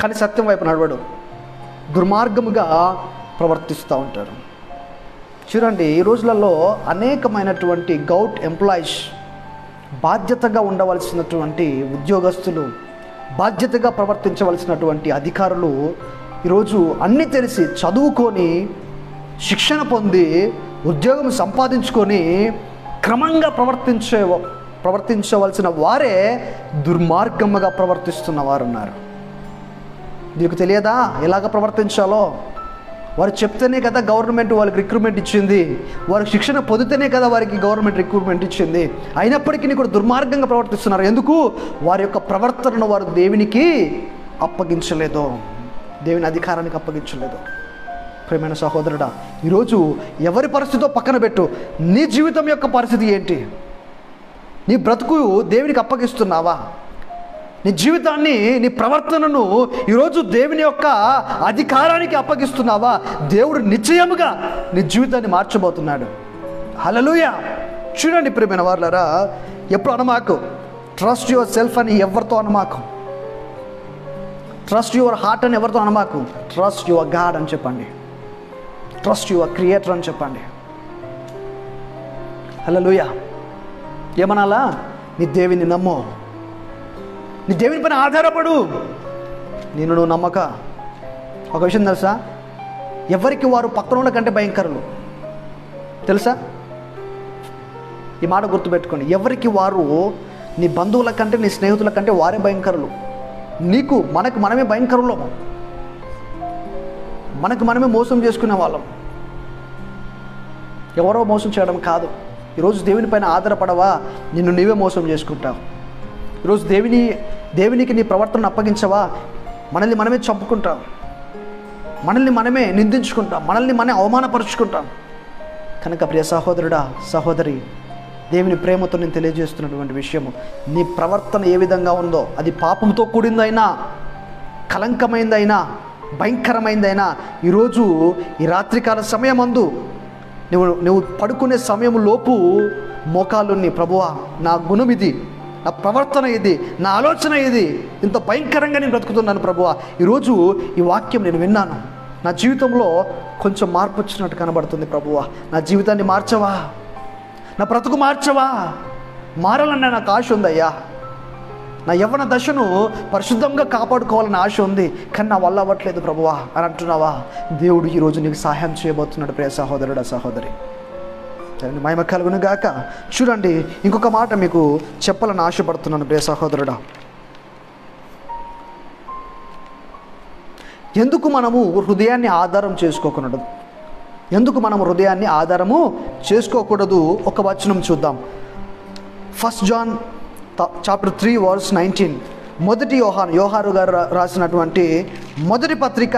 కానీ సత్యం వైపు నడవడు. దుర్మార్గముగా ప్రవర్తిస్తూ ఉంటారు. చూడండి ఈ రోజులలో అనేకమైనటువంటి గౌట్ ఎంప్లాయీస్ బాధ్యతగా ఉండవలసినటువంటి ఉద్యోగస్తులు బాధ్యతగా ప్రవర్తించవలసినటువంటి అధికారులు ఈరోజు అన్నీ తెలిసి చదువుకొని శిక్షణ పొంది ఉద్యోగం సంపాదించుకొని క్రమంగా ప్రవర్తించే ప్రవర్తించవలసిన వారే దుర్మార్గముగా ప్రవర్తిస్తున్న వారు ఉన్నారు నీకు తెలియదా ఎలాగ ప్రవర్తించాలో? వారు చెప్తేనే కదా గవర్నమెంట్ వాళ్ళకి రిక్రూట్మెంట్ ఇచ్చింది. వారు శిక్షణ పొందితేనే కదా వారికి గవర్నమెంట్ రిక్రూట్మెంట్ ఇచ్చింది. అయినప్పటికీ కూడా దుర్మార్గంగా ప్రవర్తిస్తున్నారు. ఎందుకు? వారి యొక్క ప్రవర్తనను వారు దేవునికి అప్పగించలేదు. దేవుని అధికారానికి అప్పగించలేదో. ప్రేమైన సహోదరుడా ఈరోజు ఎవరి పరిస్థితితో పక్కన పెట్టు? నీ జీవితం యొక్క పరిస్థితి ఏంటి? నీ బ్రతుకు దేవునికి అప్పగిస్తున్నావా? నీ జీవితాన్ని నీ ప్రవర్తనను ఈరోజు దేవుని యొక్క అధికారానికి అప్పగిస్తున్నావా? దేవుడు నిశ్చయముగా నీ జీవితాన్ని మార్చబోతున్నాడు. హలలుయ చూడండి ప్రేమైన వాళ్ళరా ఎప్పుడు అనమాకు? ట్రస్ట్ యువర్ సెల్ఫ్ అని ఎవరితో అనమాకు? ట్రస్ట్ యువర్ హార్ట్ అని ఎవరితో అనమాకు? ట్రస్ట్ యువర్ గాడ్ అని చెప్పండి. ట్రస్ట్ యువర్ క్రియేటర్ అని చెప్పండి. హలలుయ ఏమనాలా? నీ దేవిని నమ్ము. నీ దేవుని పైన ఆధారపడు. నేను నువ్వు నమ్మక. ఒక విషయం తెలుసా? ఎవరికి వారు పక్కన కంటే భయంకరులు? తెలుసా? ఈ మాట గుర్తుపెట్టుకోండి. ఎవరికి వారు నీ బంధువుల కంటే నీ స్నేహితుల కంటే వారే భయంకరులు? నీకు మనకు మనమే భయంకరులు. మనకు మనమే మోసం చేసుకునే వాళ్ళం. ఎవరో మోసం చేయడం కాదు. ఈరోజు దేవుని పైన ఆధారపడవా? నిన్ను నీవే మోసం చేసుకుంటావు. ఈరోజు దేవుని దేవునికి నీ ప్రవర్తనను అప్పగించవా? మనల్ని మనమే చంపుకుంటాం. మనల్ని మనమే నిందించుకుంటాం. మనల్ని మనమే అవమానపరుచుకుంటాం. కనుక ప్రియ సహోదరుడా సహోదరి దేవుని ప్రేమతో నేను తెలియజేస్తున్నటువంటి విషయము నీ ప్రవర్తన ఏ విధంగా ఉందో అది పాపంతో కూడిందైనా కలంకమైందైనా భయంకరమైందైనా ఈరోజు ఈ రాత్రికాల సమయమందు నువ్వు నువ్వు పడుకునే సమయం లోపు మోకాలుని ప్రభువా నా గుణమిది. నా ప్రవర్తన ఇది నా ఆలోచన ఇది. ఇంత భయంకరంగా నేను బ్రతుకుతున్నాను ప్రభువా. ఈరోజు ఈ వాక్యం నేను విన్నాను. నా జీవితంలో కొంచెం మార్పు వచ్చినట్టు కనబడుతుంది ప్రభువా. నా జీవితాన్ని మార్చవా? నా బ్రతుకు మార్చవా? మారాలన్న నాకు ఆశ ఉందయ్యా. నా యవ్వన దశను పరిశుద్ధంగా కాపాడుకోవాలని ఆశ ఉంది కానీ నా వల్ల అవ్వట్లేదు ప్రభువా. అని అంటున్నావా? దేవుడు ఈరోజు నీకు సహాయం చేయబోతున్నాడు ప్రియ సహోదరుడా సహోదరి. దాన్ని మహిమ కలుగును గాక. చూడండి ఇంకొక మాట మీకు చెప్పాలని ఆశపడుతున్నాను ప్రియ సహోదరుడా. ఎందుకు మనము హృదయాన్ని ఆధారం చేసుకోకూడదు? ఎందుకు మనం హృదయాన్ని ఆధారము చేసుకోకూడదు? ఒక వచనం చూద్దాం. First John chapter three verse nineteen మొదటి యోహాన్ యోహారు గారు రా- రాసినటువంటి మొదటి పత్రిక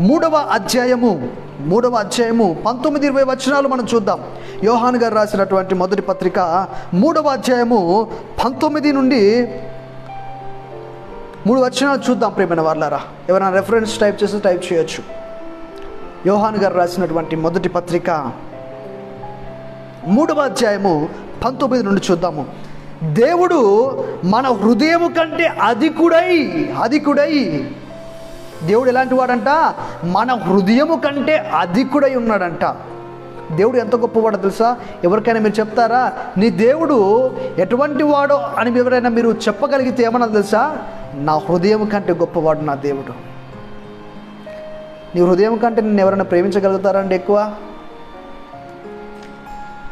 మూడవ అధ్యాయము మూడవ అధ్యాయము పంతొమ్మిది ఇరవై వచనాలు మనం చూద్దాం. యోహాన్ గారు రాసినటువంటి మొదటి పత్రిక మూడవ అధ్యాయము పంతొమ్మిది నుండి మూడు వచనాలు చూద్దాం ప్రేమైన వాళ్ళారా ఎవరైనా రెఫరెన్స్ టైప్ చేస్తే టైప్ చేయొచ్చు. యోహాన్ గారు రాసినటువంటి మొదటి పత్రిక మూడవ అధ్యాయము పంతొమ్మిది నుండి చూద్దాము. దేవుడు మన హృదయము కంటే అధికుడై అధికుడై దేవుడు ఎలాంటి వాడంట? మన హృదయము కంటే అధికుడై ఉన్నాడంట. దేవుడు ఎంత గొప్పవాడో తెలుసా? ఎవరికైనా మీరు చెప్తారా? నీ దేవుడు ఎటువంటి వాడో అని ఎవరైనా మీరు చెప్పగలిగితే ఏమన్నా తెలుసా? నా హృదయం కంటే గొప్పవాడు నా దేవుడు. నీ హృదయం కంటే నేను ఎవరైనా ప్రేమించగలుగుతారా అండి ఎక్కువ?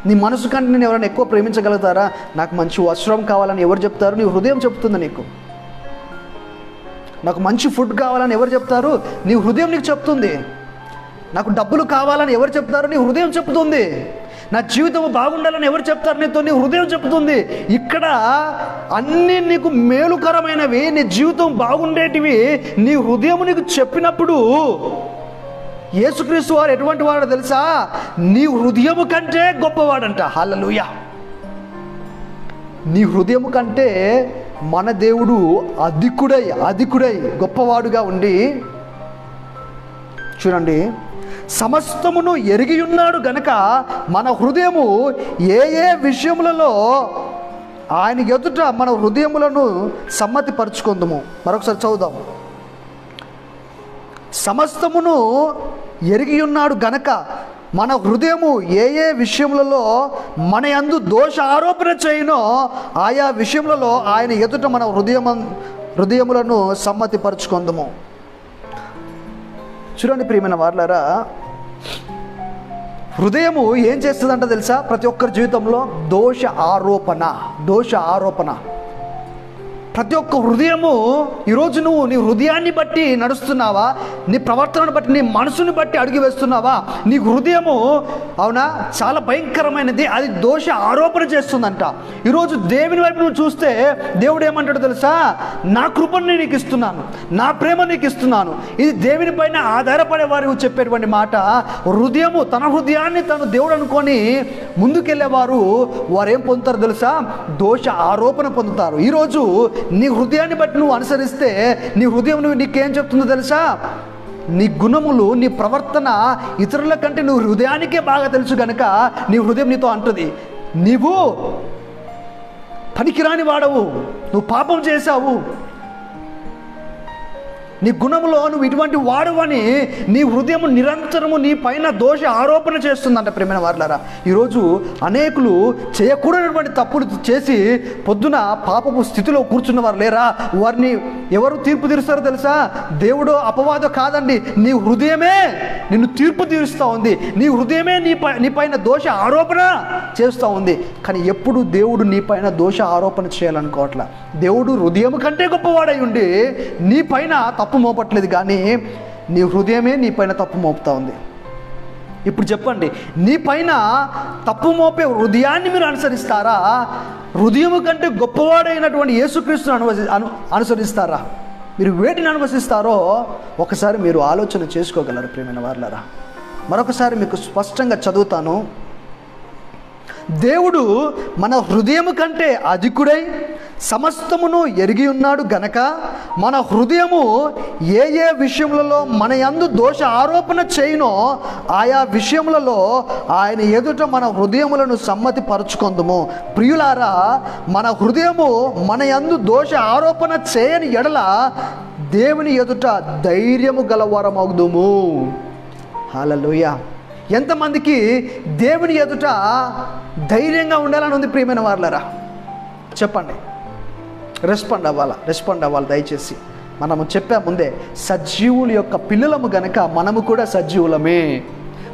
నీ మనసు కంటే నేను ఎవరైనా ఎక్కువ ప్రేమించగలుగుతారా? నాకు మంచి వస్త్రం కావాలని ఎవరు చెప్తారు? నీ హృదయం చెప్తుంది నీకు. నాకు మంచి ఫుడ్ కావాలని ఎవరు చెప్తారు? నీ హృదయం నీకు చెప్తుంది. నాకు డబ్బులు కావాలని ఎవరు చెప్తారు? నీ హృదయం చెప్తుంది. నా జీవితం బాగుండాలని ఎవరు చెప్తారు? నీతో నీ హృదయం చెప్తుంది. ఇక్కడ అన్నీ నీకు మేలుకరమైనవి నీ జీవితం బాగుండేటివి నీ హృదయం నీకు చెప్పినప్పుడు యేసుక్రీస్తు వారు ఎటువంటి వాడో తెలుసా? నీ హృదయము కంటే గొప్పవాడంట. హల్లెలూయా. నీ హృదయము కంటే మన దేవుడు అధికుడై అధికుడై గొప్పవాడుగా ఉండి చూడండి సమస్తమును ఎరిగి ఉన్నాడు గనక మన హృదయము ఏ ఏ విషయములలో ఆయన ఎదుట మన హృదయములను సమ్మతిపరుచుకుందాము. మరొకసారి చదువుదాం. సమస్తమును ఎరిగి ఉన్నాడు గనక మన హృదయము ఏ ఏ విషయములలో మన యందు దోష ఆరోపణ చేయనో ఆయా విషయములలో ఆయన ఎదుట మన హృదయం హృదయములను సమ్మతిపరచుకుందము. చూడండి ప్రియమైన వార్లారా హృదయము ఏం చేస్తుందంట తెలుసా? ప్రతి ఒక్కరి జీవితంలో దోష ఆరోపణ దోష ఆరోపణ. ప్రతి ఒక్క హృదయము ఈరోజు నువ్వు నీ హృదయాన్ని బట్టి నడుస్తున్నావా? నీ ప్రవర్తనను బట్టి నీ మనసుని బట్టి అడుగు వేస్తున్నావా? నీ హృదయము అవునా? చాలా భయంకరమైనది. అది దోష ఆరోపణ చేస్తుందంట. ఈరోజు దేవుని వైపు నువ్వు చూస్తే దేవుడు ఏమంటాడు తెలుసా? నా కృపను నేను నీకు ఇస్తున్నాను. నా ప్రేమ నీకు ఇస్తున్నాను. ఇది దేవుని పైన ఆధారపడే వారు చెప్పేటువంటి మాట. హృదయము తన హృదయాన్ని తను దేవుడు అనుకొని ముందుకెళ్ళేవారు. వారు ఏం పొందుతారు తెలుసా? దోష ఆరోపణ పొందుతారు. ఈరోజు నీ హృదయాన్ని బట్టి నువ్వు అనుసరిస్తే నీ హృదయం నువ్వు నీకేం చెప్తుందో తెలుసా? నీ గుణములు నీ ప్రవర్తన ఇతరుల కంటే నువ్వు హృదయానికే బాగా తెలుసు గనక నీ హృదయం నీతో అంటుంది. నీవు పనికిరాని వాడవు. నువ్వు పాపం చేశావు. నీ గుణములో నువ్వు ఇటువంటి వాడువని నీ హృదయం నిరంతరము నీ పైన దోష ఆరోపణ చేస్తుందంట ప్రేమైన వారులారా. ఈరోజు అనేకులు చేయకూడనటువంటి తప్పులు చేసి పొద్దున పాపపు స్థితిలో కూర్చున్న వారు లేరా? వారిని ఎవరు తీర్పు తీరుస్తారో తెలుసా? దేవుడు అపవాదం కాదండి నీ హృదయమే నిన్ను తీర్పు తీరుస్తూ ఉంది. నీ హృదయమే నీ పై నీ పైన దోష ఆరోపణ చేస్తూ ఉంది. కానీ ఎప్పుడు దేవుడు నీ పైన దోష ఆరోపణ చేయాలనుకోవట్లా? దేవుడు హృదయం కంటే గొప్పవాడై ఉండి నీ పైన తప్పు మోపట్లేదు కానీ నీ హృదయమే నీ పైన తప్పు మోపుతా ఉంది. ఇప్పుడు చెప్పండి నీ పైన తప్పు మోపే హృదయాన్ని మీరు అనుసరిస్తారా? హృదయము కంటే గొప్పవాడైనటువంటి యేసుక్రీస్తును అనువసి అను అనుసరిస్తారా? మీరు వేటిని అనువసిస్తారో ఒకసారి మీరు ఆలోచన చేసుకోగలరు ప్రేమైన వారులరా. మరొకసారి మీకు స్పష్టంగా చదువుతాను. దేవుడు మన హృదయం కంటే అధికుడై సమస్తమును ఎరిగి ఉన్నాడు గనక మన హృదయము ఏ ఏ విషయములలో మన యందు దోష ఆరోపణ చేయనో ఆయా విషయములలో ఆయన ఎదుట మన హృదయములను సమ్మతి పరుచుకొందుము ప్రియులారా మన హృదయము మన యందు దోష ఆరోపణ చేయని ఎడల దేవుని ఎదుట ధైర్యము గలవరమవుదుము హాలలోయ ఎంతమందికి దేవుని ఎదుట ధైర్యంగా ఉండాలని ఉంది ప్రియమైన వాళ్ళరా చెప్పండి. రెస్పాండ్ అవ్వాలా? రెస్పాండ్ అవ్వాలి దయచేసి. మనము చెప్పా ముందే సజీవుల యొక్క పిల్లలము గనక మనము కూడా సజీవులమే.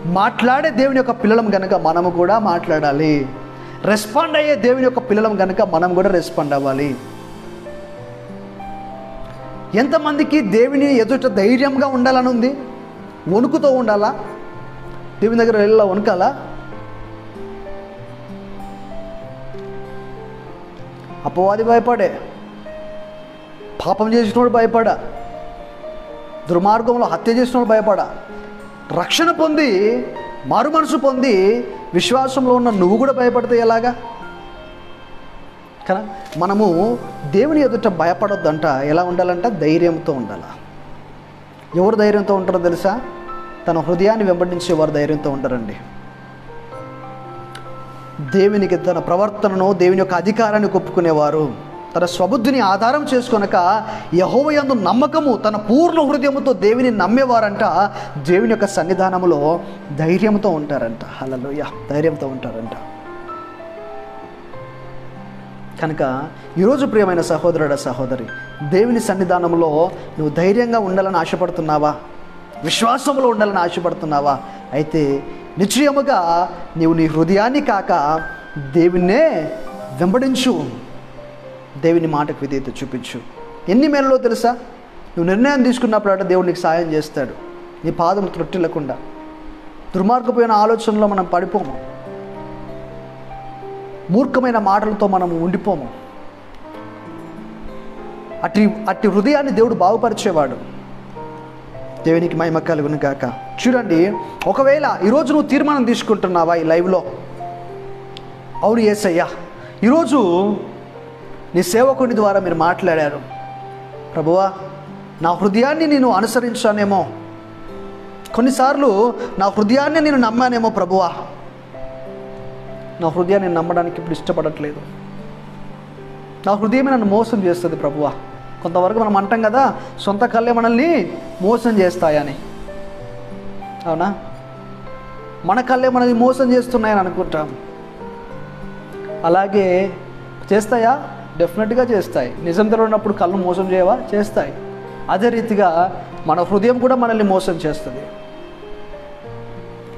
మాట్లాడే దేవుని యొక్క పిల్లలం గనక మనము కూడా మాట్లాడాలి. రెస్పాండ్ అయ్యే దేవుని యొక్క పిల్లలం గనక మనం కూడా రెస్పాండ్ అవ్వాలి. ఎంతమందికి దేవుని ఎదుట ధైర్యంగా ఉండాలని ఉంది? వణుకుతో ఉండాలా? దేవుని దగ్గర వెళ్ళా వణుకాలా? అపవాది భయపడే. పాపం చేసినోడు భయపడా. దుర్మార్గంలో హత్య చేసినోడు భయపడా. రక్షణ పొంది మారు మనసు పొంది విశ్వాసంలో ఉన్న నువ్వు కూడా భయపడితే ఎలాగా? కదా? మనము దేవుని ఎదుట భయపడొద్దంట. ఎలా ఉండాలంట? ధైర్యంతో ఉండాల. ఎవరు ధైర్యంతో ఉంటారో తెలుసా? తన హృదయాన్ని వెంబడించే వారు ధైర్యంతో ఉంటారండి. దేవునికి తన ప్రవర్తనను దేవుని యొక్క అధికారాన్ని ఒప్పుకునేవారు. తన స్వబుద్ధిని ఆధారం చేసుకొనక యహోవయందు నమ్మకము తన పూర్ణ హృదయముతో దేవుని నమ్మేవారంట. దేవుని యొక్క సన్నిధానంలో ధైర్యంతో ఉంటారంట. హల్లెలూయా. ధైర్యంతో ఉంటారంట. కనుక ఈరోజు ప్రియమైన సహోదరుడ సహోదరి దేవుని సన్నిధానంలో నువ్వు ధైర్యంగా ఉండాలని ఆశపడుతున్నావా? విశ్వాసంలో ఉండాలని ఆశపడుతున్నావా? అయితే నిశ్చయముగా నీవు నీ హృదయాన్ని కాక దేవుణ్ణే వెంబడించు. దేవుని మాటకు విధేయత చూపించు. ఎన్ని మేలలో తెలుసా? నువ్వు నిర్ణయం తీసుకున్నప్పుడట దేవుడు నీకు సాయం చేస్తాడు. నీ పాదం త్రొట్టిల్లకుండా. దుర్మార్గపోయిన ఆలోచనలో మనం పడిపోము. మూర్ఖమైన మాటలతో మనం ఉండిపోము. అట్టి అట్టి హృదయాన్ని దేవుడు బాగుపరిచేవాడు. దేవునికి మహిమ కలుగును గాక. చూడండి ఒకవేళ ఈరోజు నువ్వు తీర్మానం తీసుకుంటున్నావా ఈ లైవ్లో? అవును ఏసయ్యా ఈరోజు నీ సేవకుని ద్వారా మీరు మాట్లాడారు. ప్రభువా నా హృదయాన్ని నేను అనుసరించానేమో. కొన్నిసార్లు నా హృదయాన్ని నేను నమ్మానేమో ప్రభువా. నా హృదయాన్ని నమ్మడానికి ఇప్పుడు ఇష్టపడట్లేదు. నా హృదయమే నన్ను మోసం చేస్తుంది ప్రభువా. కొంతవరకు మనం అంటాం కదా సొంత కళ్ళే మనల్ని మోసం చేస్తాయని. అవునా? మన కళ్ళే మనల్ని మోసం చేస్తున్నాయని అనుకుంటాం. అలాగే చేస్తాయా? డెఫినెట్గా చేస్తాయి. నిజం తెలియనప్పుడు కళ్ళు మోసం చేయవా? చేస్తాయి. అదే రీతిగా మన హృదయం కూడా మనల్ని మోసం చేస్తుంది.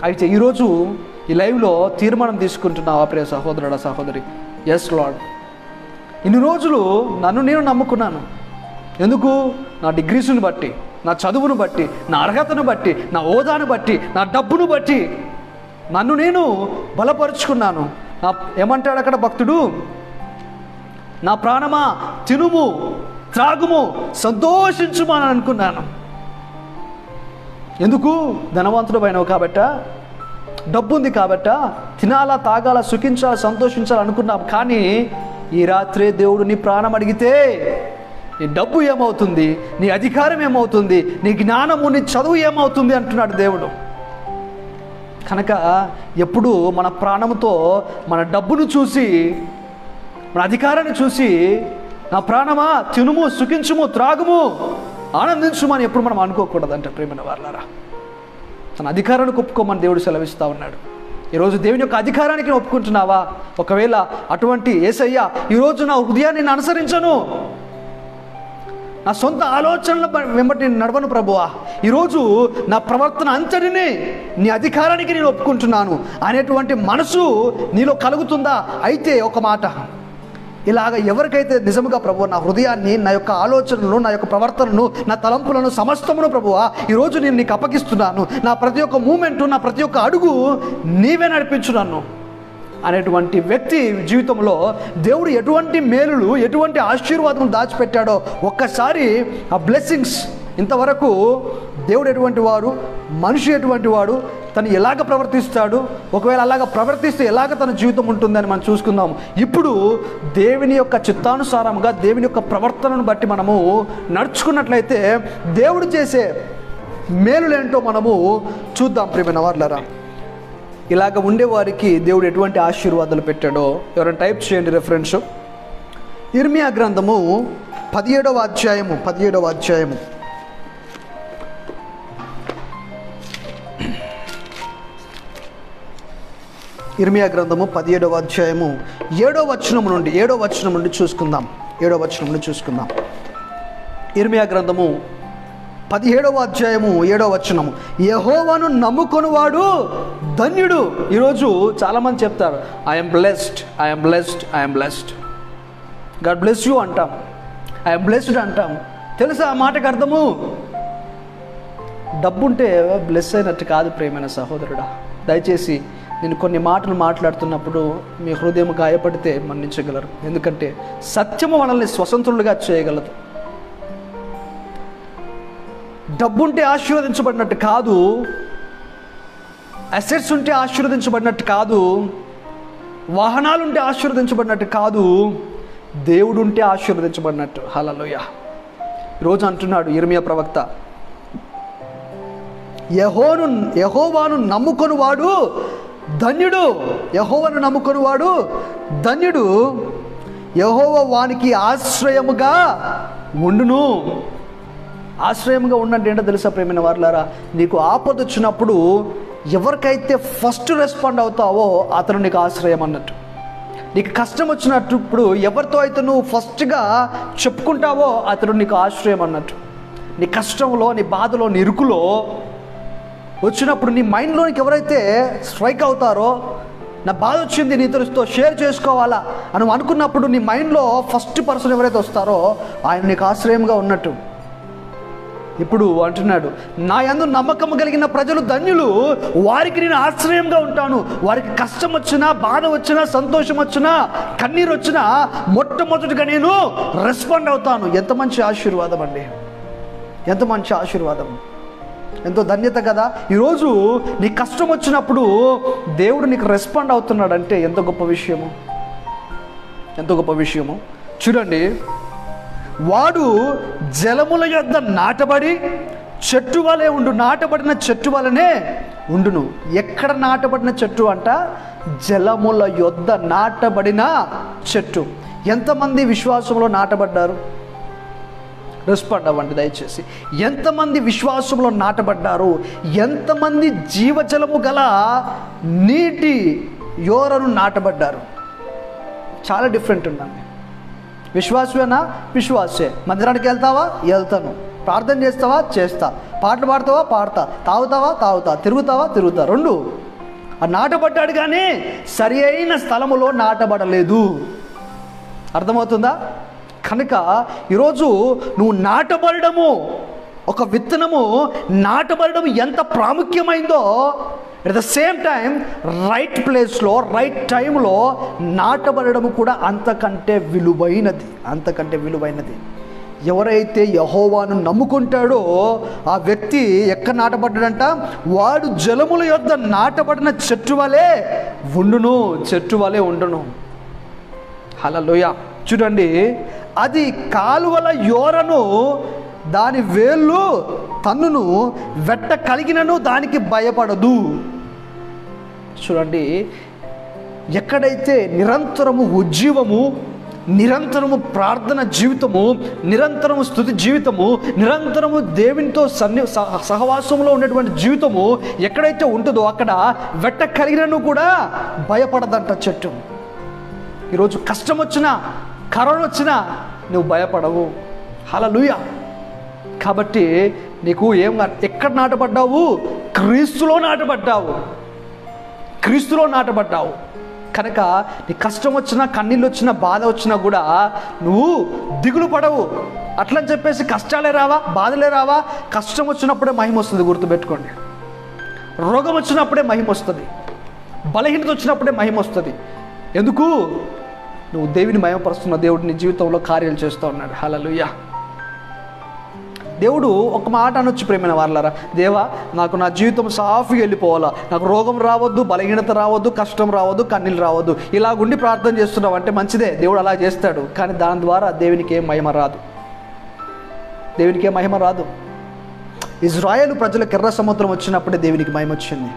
అయితే ఈరోజు ఈ లైవ్లో తీర్మానం తీసుకుంటున్నావా ప్రియ సహోదరుడ సహోదరి? ఎస్ లాడ్ ఇన్ని రోజులు నన్ను నేను నమ్ముకున్నాను. ఎందుకు? నా డిగ్రీస్ని బట్టి నా చదువును బట్టి నా అర్హతను బట్టి నా హోదాను బట్టి నా డబ్బును బట్టి నన్ను నేను బలపరుచుకున్నాను. నా ఏమంటాడు అక్కడ భక్తుడు? నా ప్రాణమా తినుము త్రాగుము సంతోషించుము అని అనుకున్నాను. ఎందుకు? ధనవంతుడు అయినవు కాబట్ట డబ్బు ఉంది కాబట్ట తినాలా తాగాల సుఖించాలా సంతోషించాలి అనుకున్నాం. కానీ ఈ రాత్రే దేవుడు నీ ప్రాణం అడిగితే నీ డబ్బు ఏమవుతుంది? నీ అధికారం ఏమవుతుంది? నీ జ్ఞానము నీ చదువు ఏమవుతుంది అంటున్నాడు దేవుడు. కనుక ఎప్పుడు మన ప్రాణంతో మన డబ్బును చూసి మన అధికారాన్ని చూసి నా ప్రాణమా తినుము సుఖించుము త్రాగుము ఆనందించుమని ఎప్పుడు మనం అనుకోకూడదంట ప్రేమైన వాళ్ళారా తన అధికారాన్ని ఒప్పుకోమని దేవుడు సెలవిస్తూ ఉన్నాడు. ఈరోజు దేవుని యొక్క అధికారానికి ఒప్పుకుంటున్నావా? ఒకవేళ అటువంటి ఏసయ్య ఈరోజు నా హృదయాన్ని నేను అనుసరించను. నా సొంత ఆలోచనల వెంబటి నేను నడవను ప్రభువా. ఈరోజు నా ప్రవర్తన అంతటిని నీ అధికారానికి నేను ఒప్పుకుంటున్నాను అనేటువంటి మనసు నీలో కలుగుతుందా? అయితే ఒక మాట. ఇలాగ ఎవరికైతే నిజముగా ప్రభు నా హృదయాన్ని నా యొక్క ఆలోచనలను నా యొక్క ప్రవర్తనను నా తలంపులను సమస్తమును ప్రభువా ఈరోజు నేను నీకు అప్పగిస్తున్నాను. నా ప్రతి ఒక్క మూమెంట్ నా ప్రతి ఒక్క అడుగు నీవే నడిపించు నన్ను. అనేటువంటి వ్యక్తి జీవితంలో దేవుడు ఎటువంటి మేలులు ఎటువంటి ఆశీర్వాదం దాచిపెట్టాడో ఒక్కసారి ఆ బ్లెస్సింగ్స్ ఇంతవరకు దేవుడు ఎటువంటి వాడు? మనిషి ఎటువంటి వాడు? తను ఎలాగ ప్రవర్తిస్తాడు? ఒకవేళ అలాగ ప్రవర్తిస్తే ఎలాగ తన జీవితం ఉంటుందని మనం చూసుకుందాం. ఇప్పుడు దేవుని యొక్క చిత్తానుసారంగా దేవుని యొక్క ప్రవర్తనను బట్టి మనము నడుచుకున్నట్లయితే దేవుడు చేసే మేలులేంటో మనము చూద్దాం ప్రియమైన వాళ్ళరా ఇలాగ ఉండేవారికి దేవుడు ఎటువంటి ఆశీర్వాదాలు పెట్టాడో ఎవరైనా టైప్ చేయండి రెఫరెన్స్. ఇర్మియా గ్రంథము పదిహేడవ అధ్యాయము పదిహేడవ అధ్యాయము. ఇర్మియా గ్రంథము పదిహేడవ అధ్యాయము. ఏడో వచనం నుండి ఏడో వచనం నుండి చూసుకుందాం. ఏడో వచనం నుండి చూసుకుందాం. ఇర్మియా గ్రంథము పదిహేడవ అధ్యాయము ఏడవ వచనము. యహోవాను నమ్ముకొనివాడు ధన్యుడు. ఈరోజు చాలామంది చెప్తారు I'm blessed I'm blessed I'm blessed God bless you అంటాం. ఐఎమ్ బ్లెస్డ్ అంటాం. తెలుసా ఆ మాటకు అర్థము? డబ్బుంటే బ్లెస్ అయినట్టు కాదు ప్రేమైన సహోదరుడా. దయచేసి నేను కొన్ని మాటలు మాట్లాడుతున్నప్పుడు మీ హృదయం గాయపడితే మన్నించగలరు. ఎందుకంటే సత్యము మనల్ని స్వతంత్రులుగా చేయగలదు. డబ్బుంటే ఆశీర్వదించబడినట్టు కాదు అసెట్స్ ఉంటే ఆశీర్వదించబడినట్టు కాదు వాహనాలుంటే ఆశీర్వదించబడినట్టు కాదు దేవుడు ఉంటే ఆశీర్వదించబడినట్టు. హలలోయ ఈరోజు అంటున్నాడు ఇర్మియా ప్రవక్త. యహోను యహోవాను నమ్ముకొని వాడు ధన్యుడు యహోవను నమ్ముకొని వాడు ధన్యుడు యహోవ వానికి ఆశ్రయముగా ఉండును. ఆశ్రయంగా ఉండండి ఏంటో తెలుసా ప్రేమైన వారులారా? నీకు ఆపద వచ్చినప్పుడు ఎవరికైతే ఫస్ట్ రెస్పాండ్ అవుతావో అతను నీకు ఆశ్రయం అన్నట్టు. నీకు కష్టం వచ్చినప్పుడు ఎవరితో అయితే నువ్వు ఫస్ట్గా చెప్పుకుంటావో అతడు నీకు ఆశ్రయం అన్నట్టు. నీ కష్టంలో నీ బాధలో నీ ఇరుకులో వచ్చినప్పుడు నీ మైండ్లోనికి ఎవరైతే స్ట్రైక్ అవుతారో నా బాధ వచ్చింది నీతో షేర్ చేసుకోవాలా అని అనుకున్నప్పుడు నీ మైండ్లో ఫస్ట్ పర్సన్ ఎవరైతే వస్తారో ఆయన నీకు ఆశ్రయంగా ఉన్నట్టు. ఇప్పుడు అంటున్నాడు నా యందు నమ్మకం కలిగిన ప్రజలు ధన్యులు వారికి నేను ఆశ్రయంగా ఉంటాను. వారికి కష్టం వచ్చినా బాధ వచ్చినా సంతోషం వచ్చినా కన్నీరు వచ్చినా మొట్టమొదటిగా నేను రెస్పాండ్ అవుతాను. ఎంత మంచి ఆశీర్వాదం అండి. ఎంత మంచి ఆశీర్వాదం. ఎంతో ధన్యత కదా? ఈరోజు నీ కష్టం వచ్చినప్పుడు దేవుడు నీకు రెస్పాండ్ అవుతున్నాడంటే ఎంత గొప్ప విషయము? ఎంత గొప్ప విషయము? చూడండి. వాడు జలముల యొద్ద నాటబడి చెట్టు వలె ఉండు నాటబడిన చెట్టు వలనే ఉండును. ఎక్కడ నాటబడిన చెట్టు అంట? జలముల యొద్ద నాటబడిన చెట్టు. ఎంతమంది విశ్వాసంలో నాటబడ్డారు? రెస్పాండ్ అవ్వండి దయచేసి. ఎంతమంది విశ్వాసంలో నాటబడ్డారు ఎంతమంది జీవజలము గల నీటి యోరను నాటబడ్డారు. చాలా డిఫరెంట్ ఉందండి విశ్వాసమేనా విశ్వాసే. మందిరానికి వెళ్తావా? వెళ్తాను. ప్రార్థన చేస్తావా? చేస్తా. పాటలు పాడతావా? పాడతా. తాగుతావా? తాగుతా. తిరుగుతావా? తిరుగుతా. రెండు. ఆ నాటబడ్డాడు కానీ సరి అయిన స్థలములో నాటబడలేదు. అర్థమవుతుందా? కనుక ఈరోజు నువ్వు నాటబడము ఒక విత్తనము నాటబడడం ఎంత ప్రాముఖ్యమైందో at the same time right ప్లేస్లో రైట్ టైంలో నాటబడడం కూడా అంతకంటే విలువైనది అంతకంటే విలువైనది. ఎవరైతే యహోవాను నమ్ముకుంటాడో ఆ వ్యక్తి ఎక్కడ నాటబడ్డాడంట? వాడు జలముల యొద్ద నాటబడిన చెట్టు వలె ఉండును చెట్టు వలె ఉండును. హలలోయ చూడండి అది కాలువల యోరను దాని వేళ్ళు తన్నును వెట్ట కలిగినను దానికి భయపడదు. చూడండి ఎక్కడైతే నిరంతరము ఉజ్జీవము నిరంతరము ప్రార్థన జీవితము నిరంతరము స్థుతి జీవితము నిరంతరము దేవునితో సన్ని సహ- సహవాసంలో ఉన్నటువంటి జీవితము ఎక్కడైతే ఉంటుందో అక్కడ వెట్ట కలిగినను కూడా భయపడదంట చెట్టు. ఈరోజు కష్టం వచ్చినా కరోనా వచ్చినా నువ్వు భయపడవు. హలలుయ కాబట్టి నీకు ఏం ఎక్కడ నాటబడ్డావు? క్రీస్తులో నాటబడ్డావు. క్రీస్తులో నాటబడ్డావు. కనుక నీ కష్టం వచ్చినా కన్నీళ్ళు వచ్చినా బాధ వచ్చినా కూడా నువ్వు దిగులు పడవు. అట్లని చెప్పేసి కష్టాలే రావా బాధలే రావా. కష్టం వచ్చినప్పుడే మహిమ వస్తుంది గుర్తుపెట్టుకోండి. రోగం వచ్చినప్పుడే మహిమ వస్తుంది బలహీనత వచ్చినప్పుడే మహిమ వస్తుంది ఎందుకు? నువ్వు దేవిని మహిమపరుస్తున్న దేవుడు నీ జీవితంలో కార్యాలు చేస్తూ ఉన్నాడు. హలలుయ్యా దేవుడు ఒక మాట అనొచ్చు ప్రేమైన వాళ్ళరా దేవా నాకు నా జీవితం సాఫీగా వెళ్ళిపోవాలా. నాకు రోగం రావద్దు బలహీనత రావద్దు కష్టం రావద్దు కన్నీళ్ళు రావద్దు. ఇలాగుండి ప్రార్థన చేస్తున్నావు అంటే మంచిదే. దేవుడు అలా చేస్తాడు. కానీ దాని ద్వారా దేవునికి ఏం మహిమ రాదు. దేవునికి ఏం మహిమ రాదు. ఇజ్రాయేల్ ప్రజలకు ఎర్ర సముద్రం వచ్చినప్పుడే దేవునికి మహిమ వచ్చింది.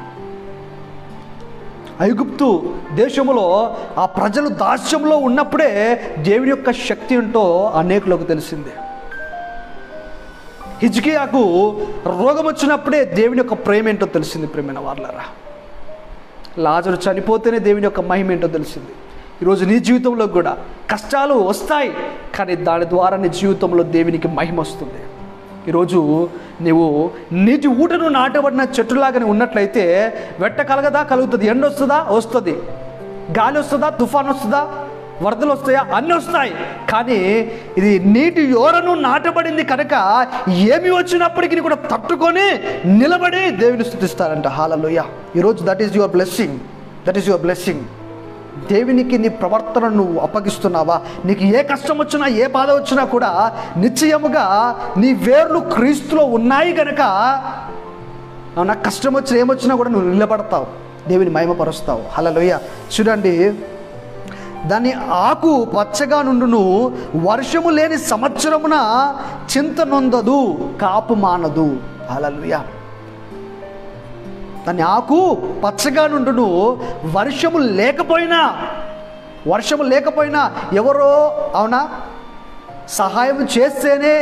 ఐగుప్తు దేశంలో ఆ ప్రజలు దాస్యంలో ఉన్నప్పుడే దేవుని యొక్క శక్తి ఏంటో అనేకులకు తెలిసిందే. హిజ్కియాకు రోగం వచ్చినప్పుడే దేవుని యొక్క ప్రేమ ఏంటో తెలిసింది ప్రేమైన వార్లరా. లాజరు చనిపోతేనే దేవుని యొక్క మహిమ ఏంటో తెలిసింది. ఈరోజు నీ జీవితంలో కూడా కష్టాలు వస్తాయి కానీ దాని ద్వారా నీ జీవితంలో దేవునికి మహిమ వస్తుంది. ఈరోజు నీవు నీటి ఊటను నాటబడిన చెట్టులాగానే ఉన్నట్లయితే వెట్ట కలగదా కలుగుతుంది. ఎండ వస్తుందా? వస్తుంది. గాలి వస్తుందా? తుఫాన్ వస్తుందా? వరదలు వస్తాయా? అన్నీ వస్తాయి. కానీ ఇది నీటి యోరను నాటబడింది కనుక ఏమి వచ్చినప్పటికీ కూడా తట్టుకొని నిలబడి దేవుని స్థుతిస్తారంట హాలలోయ. ఈరోజు that is your blessing that is your blessing దేవునికి నీ ప్రవర్తన నువ్వు అప్పగిస్తున్నావా? నీకు ఏ కష్టం వచ్చినా ఏ బాధ వచ్చినా కూడా నిశ్చయముగా నీ వేర్లు క్రీస్తులో ఉన్నాయి కనుక నాకు కష్టం వచ్చినా ఏమొచ్చినా కూడా నువ్వు నిలబడతావు. దేవుని మహిమపరుస్తావు. హలలోయ చూడండి దాని ఆకు పచ్చగా నుండును వర్షము లేని సంవత్సరమున చింత నొందదు కాపు మానదు. హలలుయా దాని ఆకు పచ్చగా నుండును. వర్షము లేకపోయినా వర్షము లేకపోయినా ఎవరో అవునా? సహాయం చేస్తేనే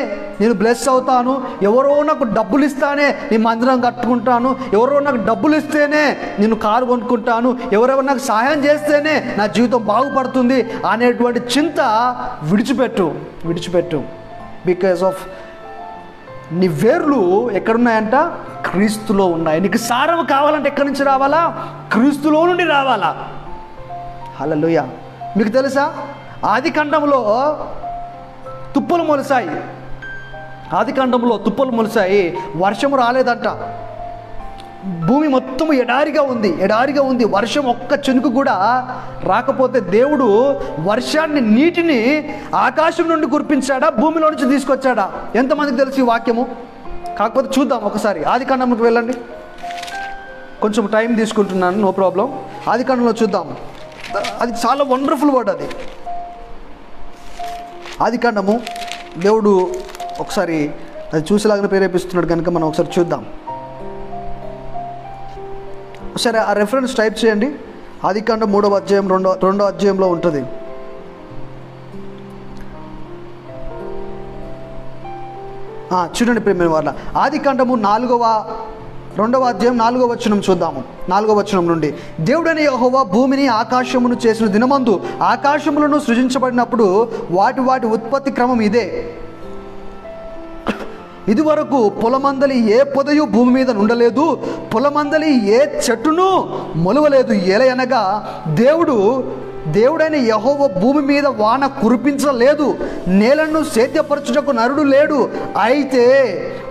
నేను బ్లెస్ అవుతాను. ఎవరో నాకు డబ్బులు ఇస్తానే నేను మందిరం కట్టుకుంటాను. ఎవరో నాకు డబ్బులు ఇస్తేనే నేను కారు కొనుక్కుంటాను. ఎవరెవరు నాకు సహాయం చేస్తేనే నా జీవితం బాగుపడుతుంది అనేటువంటి చింత విడిచిపెట్టు విడిచిపెట్టు. బికాస్ ఆఫ్ నీ వేర్లు ఎక్కడున్నాయంట? క్రీస్తులో ఉన్నాయి. నీకు సారం కావాలంటే ఎక్కడి నుంచి రావాలా? క్రీస్తులో నుండి రావాలా? హల్లెలూయా. మీకు తెలుసా? ఆది ఖండంలో తుప్పలు మొలిసాయి. ఆది ఖండంలో తుప్పలు మొలిసాయి. వర్షం రాలేదంట. భూమి మొత్తం ఎడారిగా ఉంది ఎడారిగా ఉంది. వర్షం ఒక్క చినుకు కూడా రాకపోతే దేవుడు వర్షాన్ని నీటిని ఆకాశం నుండి కురిపించాడా భూమిలో నుంచి తీసుకొచ్చాడా? ఎంతమందికి తెలుసు ఈ వాక్యము? కాకపోతే చూద్దాం ఒకసారి. ఆది కాండంకి వెళ్ళండి. కొంచెం టైం తీసుకుంటున్నాను నో ప్రాబ్లం. ఆది కాండంలో చూద్దాం. అది చాలా వండర్ఫుల్ వర్డ్ అది. ఆది కాండము దేవుడు ఒకసారి అది చూసేలాగా ప్రేరేపిస్తున్నాడు కనుక మనం ఒకసారి చూద్దాం. సరే ఆ రెఫరెన్స్ టైప్ చేయండి. అది కంటే మూడవ అధ్యాయం రెండో రెండో అధ్యాయంలో ఉంటుంది. చూడండి ప్రేమ వాళ్ళ ఆది కంఠము నాలుగవ రెండవ అధ్యాయం నాలుగవ వచనం చూద్దాము. నాలుగవ వచనం నుండి. దేవుడని యెహోవా భూమిని ఆకాశమును చేసిన దినమందు ఆకాశములను సృజించబడినప్పుడు వాటి వాటి ఉత్పత్తి క్రమం ఇదే. ఇదివరకు పొలమందలి ఏ పొదయు భూమి మీద ఉండలేదు పొలమందలి ఏ చెట్టును మొలవలేదు. ఎలయనగా దేవుడు దేవుడైన యహోవ భూమి మీద వాన కురిపించలేదు నేలను సేద్యపరచుటకు నరుడు లేడు. అయితే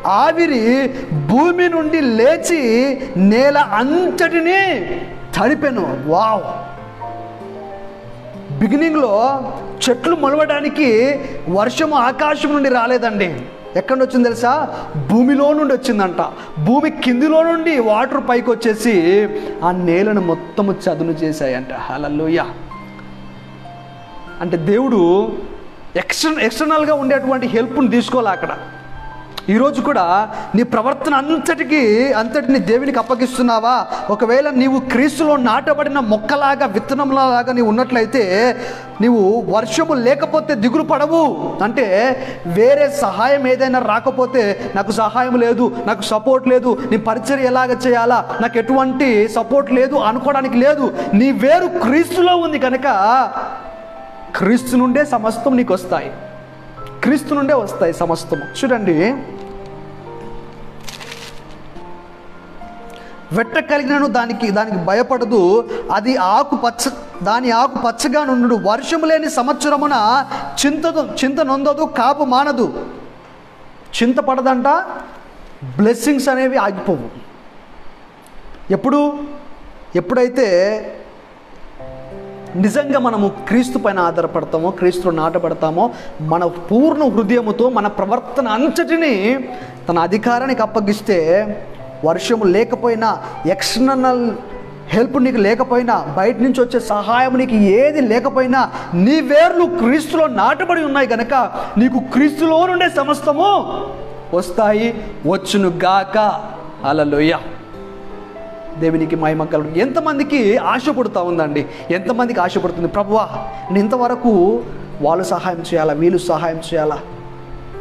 ఆవిరి భూమి నుండి లేచి నేల అంతటిని తడిపెను. వావ్! బిగినింగ్లో చెట్లు మొలవడానికి వర్షము ఆకాశం నుండి రాలేదండి. ఎక్కడి నుంచి వచ్చింది తెలుసా? భూమిలో నుండి వచ్చిందంట. భూమి కిందిలో నుండి వాటర్ పైకి వచ్చేసి ఆ నేలను మొత్తము చదును చేశాయంట. హలల్లోయ. అంటే దేవుడు ఎక్స్టర్ ఎక్స్టర్నల్గా ఉండేటువంటి హెల్ప్ని తీసుకోవాలి అక్కడ. ఈరోజు కూడా నీ ప్రవర్తన అంతటికి అంతటిని దేవునికి అప్పగిస్తున్నావా? ఒకవేళ నీవు క్రీస్తులో నాటబడిన మొక్కలాగా విత్తనంలాగా నీవు ఉన్నట్లయితే నీవు వర్షము లేకపోతే దిగులు పడవు. అంటే వేరే సహాయం ఏదైనా రాకపోతే నాకు సహాయం లేదు నాకు సపోర్ట్ లేదు నీ పరిచయం ఎలాగ చేయాలా? నాకు ఎటువంటి సపోర్ట్ లేదు అనుకోవడానికి లేదు. నీ వేరు క్రీస్తులో ఉంది కనుక క్రీస్తు నుండే సమస్తం నీకు వస్తాయి. క్రీస్తు నుండే వస్తాయి సమస్తం చూడండి. వెట్ట కలిగినను దానికి దానికి భయపడదు. అది ఆకు పచ్చ దాని ఆకు పచ్చగా నుండు వర్షము లేని సంవత్సరమున చింత చింత నొందదు కాపు మానదు. చింత పడదంట బ్లెస్సింగ్స్ అనేవి ఆగిపోవు. ఎప్పుడు? ఎప్పుడైతే నిజంగా మనము క్రీస్తు పైన ఆధారపడతామో క్రీస్తులో నాటపడతామో మన పూర్ణ హృదయముతో మన ప్రవర్తన అంతటిని తన అధికారానికి అప్పగిస్తే వర్షము లేకపోయినా ఎక్స్టర్నల్ హెల్ప్ నీకు లేకపోయినా బయట నుంచి వచ్చే సహాయం నీకు ఏది లేకపోయినా నీ వేర్లు క్రీస్తులో నాటబడి ఉన్నాయి కనుక నీకు క్రీస్తులో నుండే సమస్తము వస్తాయి. వచ్చును గాక. అలలోయ దేవునికి మహిమ కలుగు. ఎంతమందికి ఆశపడుతూ ఉందండి? ఎంతమందికి ఆశపడుతుంది ప్రభువా నేను ఇంతవరకు వాళ్ళు సహాయం చేయాలా? వీళ్ళు సహాయం చేయాలా?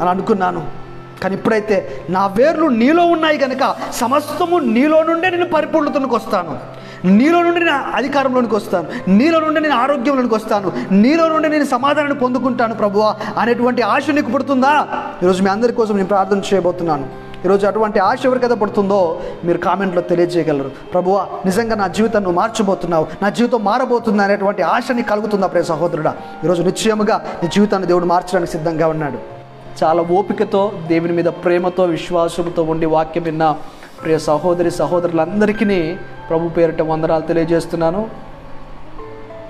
అని అనుకున్నాను. కానీ ఇప్పుడైతే నా వేర్లు నీలో ఉన్నాయి కనుక సమస్తము నీలో నుండే నేను పరిపూర్ణతనికి వస్తాను. నీలో నుండి నేను అధికారంలోనికి వస్తాను. నీలో నుండి నేను ఆరోగ్యంలోనికి వస్తాను. నీలో నుండి నేను సమాధానాన్ని పొందుకుంటాను ప్రభువా అనేటువంటి ఆశ నీకు పుడుతుందా? ఈరోజు మీ అందరి కోసం నేను ప్రార్థన చేయబోతున్నాను. ఈరోజు అటువంటి ఆశ ఎవరికైతే పడుతుందో మీరు కామెంట్లో తెలియజేయగలరు. ప్రభువా నిజంగా నా జీవితాన్ని మార్చబోతున్నావు. నా జీవితం మారబోతుంది అనేటువంటి ఆశని నీకు కలుగుతుందా ప్రియ సహోదరుడా? ఈరోజు నిశ్చయముగా నీ జీవితాన్ని దేవుడు మార్చడానికి సిద్ధంగా ఉన్నాడు. చాలా ఓపికతో దేవుని మీద ప్రేమతో విశ్వాసంతో ఉండి వాక్యం విన్న ప్రియ సహోదరి సహోదరులందరికీ ప్రభు పేరిట వందనాలు తెలియజేస్తున్నాను.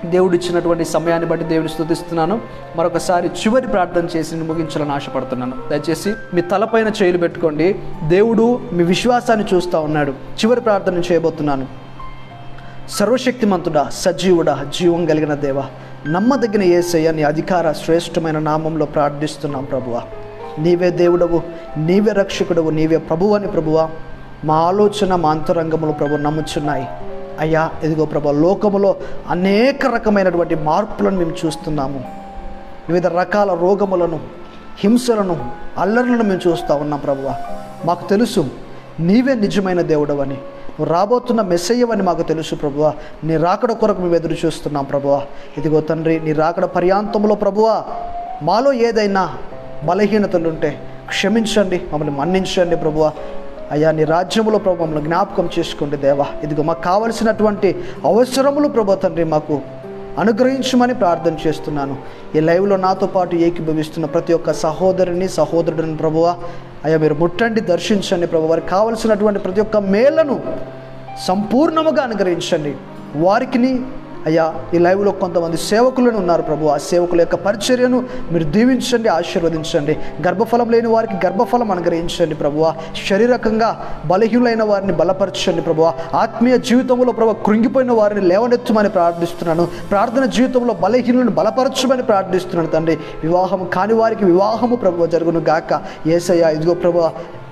దేవుడు ఇచ్చినటువంటి సమయాన్ని బట్టి దేవుని స్తుతిస్తున్నాను మరొకసారి చివరి ప్రార్థన చేసి ముగించాలని ఆశపడుతున్నాను. దయచేసి మీ తలపైన చేయులు పెట్టుకోండి. దేవుడు మీ విశ్వాసాన్ని చూస్తూ ఉన్నాడు. చివరి ప్రార్థన చేయబోతున్నాను. సర్వశక్తిమంతుడా సజీవుడా జీవం కలిగిన దేవ నమ్మదగిన ఏసయ్య నీ అధికార శ్రేష్టమైన నామంలో ప్రార్థిస్తున్నాం ప్రభువ. నీవే దేవుడవు నీవే రక్షకుడవు నీవే ప్రభువు అని ప్రభువ. మా ఆలోచన మా అంతరంగములు ప్రభు నమ్ముచున్నాయి. అయ్యా ఇదిగో ప్రభు లోకములో అనేక రకమైనటువంటి మార్పులను మేము చూస్తున్నాము. వివిధ రకాల రోగములను హింసలను అల్లర్లను మేము చూస్తూ ఉన్నాం ప్రభువ. మాకు తెలుసు నీవే నిజమైన దేవుడవని. రాబోతున్న మెస్సయ్యవని మాకు తెలుసు ప్రభువ. నీ రాకడ కొరకు మేము ఎదురు చూస్తున్నాం ప్రభువ. ఇదిగో తండ్రి నీ రాకడ పర్యాంతంలో ప్రభువ మాలో ఏదైనా బలహీనతలుంటే క్షమించండి మమ్మల్ని మన్నించండి ప్రభువ. అయ్యా నీ రాజ్యములో ప్రభు మమ్మల్ని జ్ఞాపకం చేసుకోండి దేవా. ఇదిగో మాకు కావలసినటువంటి అవసరములు ప్రభు తండ్రి మాకు అనుగ్రహించమని ప్రార్థన చేస్తున్నాను. ఈ లైవ్లో నాతో పాటు ఏకీభవిస్తున్న ప్రతి ఒక్క సహోదరుని సహోదరుడిని ప్రభువ అయ్యా మీరు ముట్టండి దర్శించండి ప్రభు. వారికి కావలసినటువంటి ప్రతి ఒక్క మేళ్ళను సంపూర్ణముగా అనుగ్రహించండి. వారికిని అయ్యా ఈ లైవ్లో కొంతమంది సేవకులను ఉన్నారు ప్రభు. ఆ సేవకుల యొక్క పరిచర్యను మీరు దీవించండి ఆశీర్వదించండి. గర్భఫలం లేని వారికి గర్భఫలం అనుగ్రహించండి ప్రభువ శరీరకంగా బలహీనులైన వారిని బలపరచండి ప్రభువ ఆత్మీయ జీవితంలో ప్రభు కృంగిపోయిన వారిని లేవనెత్తమని ప్రార్థిస్తున్నాను. ప్రార్థన జీవితంలో బలహీనులను బలపరచమని ప్రార్థిస్తున్నాను తండ్రి. వివాహం కాని వారికి వివాహము ప్రభు జరుగును గాక. ఏసయ్యా ఇదిగో ప్రభు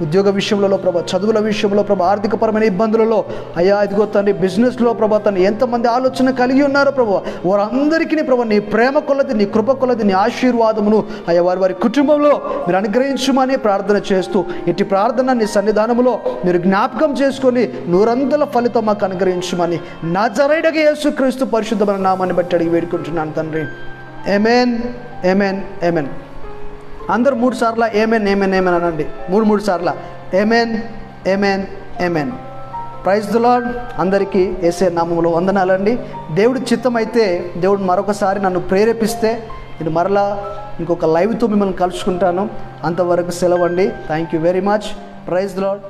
ఉద్యోగ విషయంలో ప్రభా చదువుల విషయంలో ప్రభా ఆర్థికపరమైన ఇబ్బందులలో అయ్యా ఇదిగో తండ్రి బిజినెస్లో ప్రభా తను ఎంతమంది ఆలోచన కలిగి ఉన్నారో ప్రభు. వారందరికీ ప్రభు నీ ప్రేమ కొలది నీ కృప కొలది నీ ఆశీర్వాదమును అయ్యా వారి వారి కుటుంబంలో మీరు అనుగ్రహించమని ప్రార్థన చేస్తూ ఇటు ప్రార్థన నీ సన్నిధానంలో మీరు జ్ఞాపకం చేసుకొని నూరంతల ఫలితం మాకు అనుగ్రహించమని నా జరైడగా యేసుక్రీస్తు పరిశుద్ధమైన నామాన్ని బట్టి అడిగి వేడుకుంటున్నాను తండ్రి. ఏమేన్ ఏమేన్ ఏమేన్ అందరు మూడు సార్లు ఏమేన్ ఏమేన్ ఏమేన్ అనండి. మూడు మూడు సార్లు. Amen amen amen praise the Lord అందరికీ వేసే నామంలో వందనాలండి. దేవుడి చిత్తం అయితే దేవుడు మరొకసారి నన్ను ప్రేరేపిస్తే నేను మరలా ఇంకొక లైవ్తో మిమ్మల్ని కలుసుకుంటాను. అంతవరకు సెలవండి. Thank you very much praise the Lord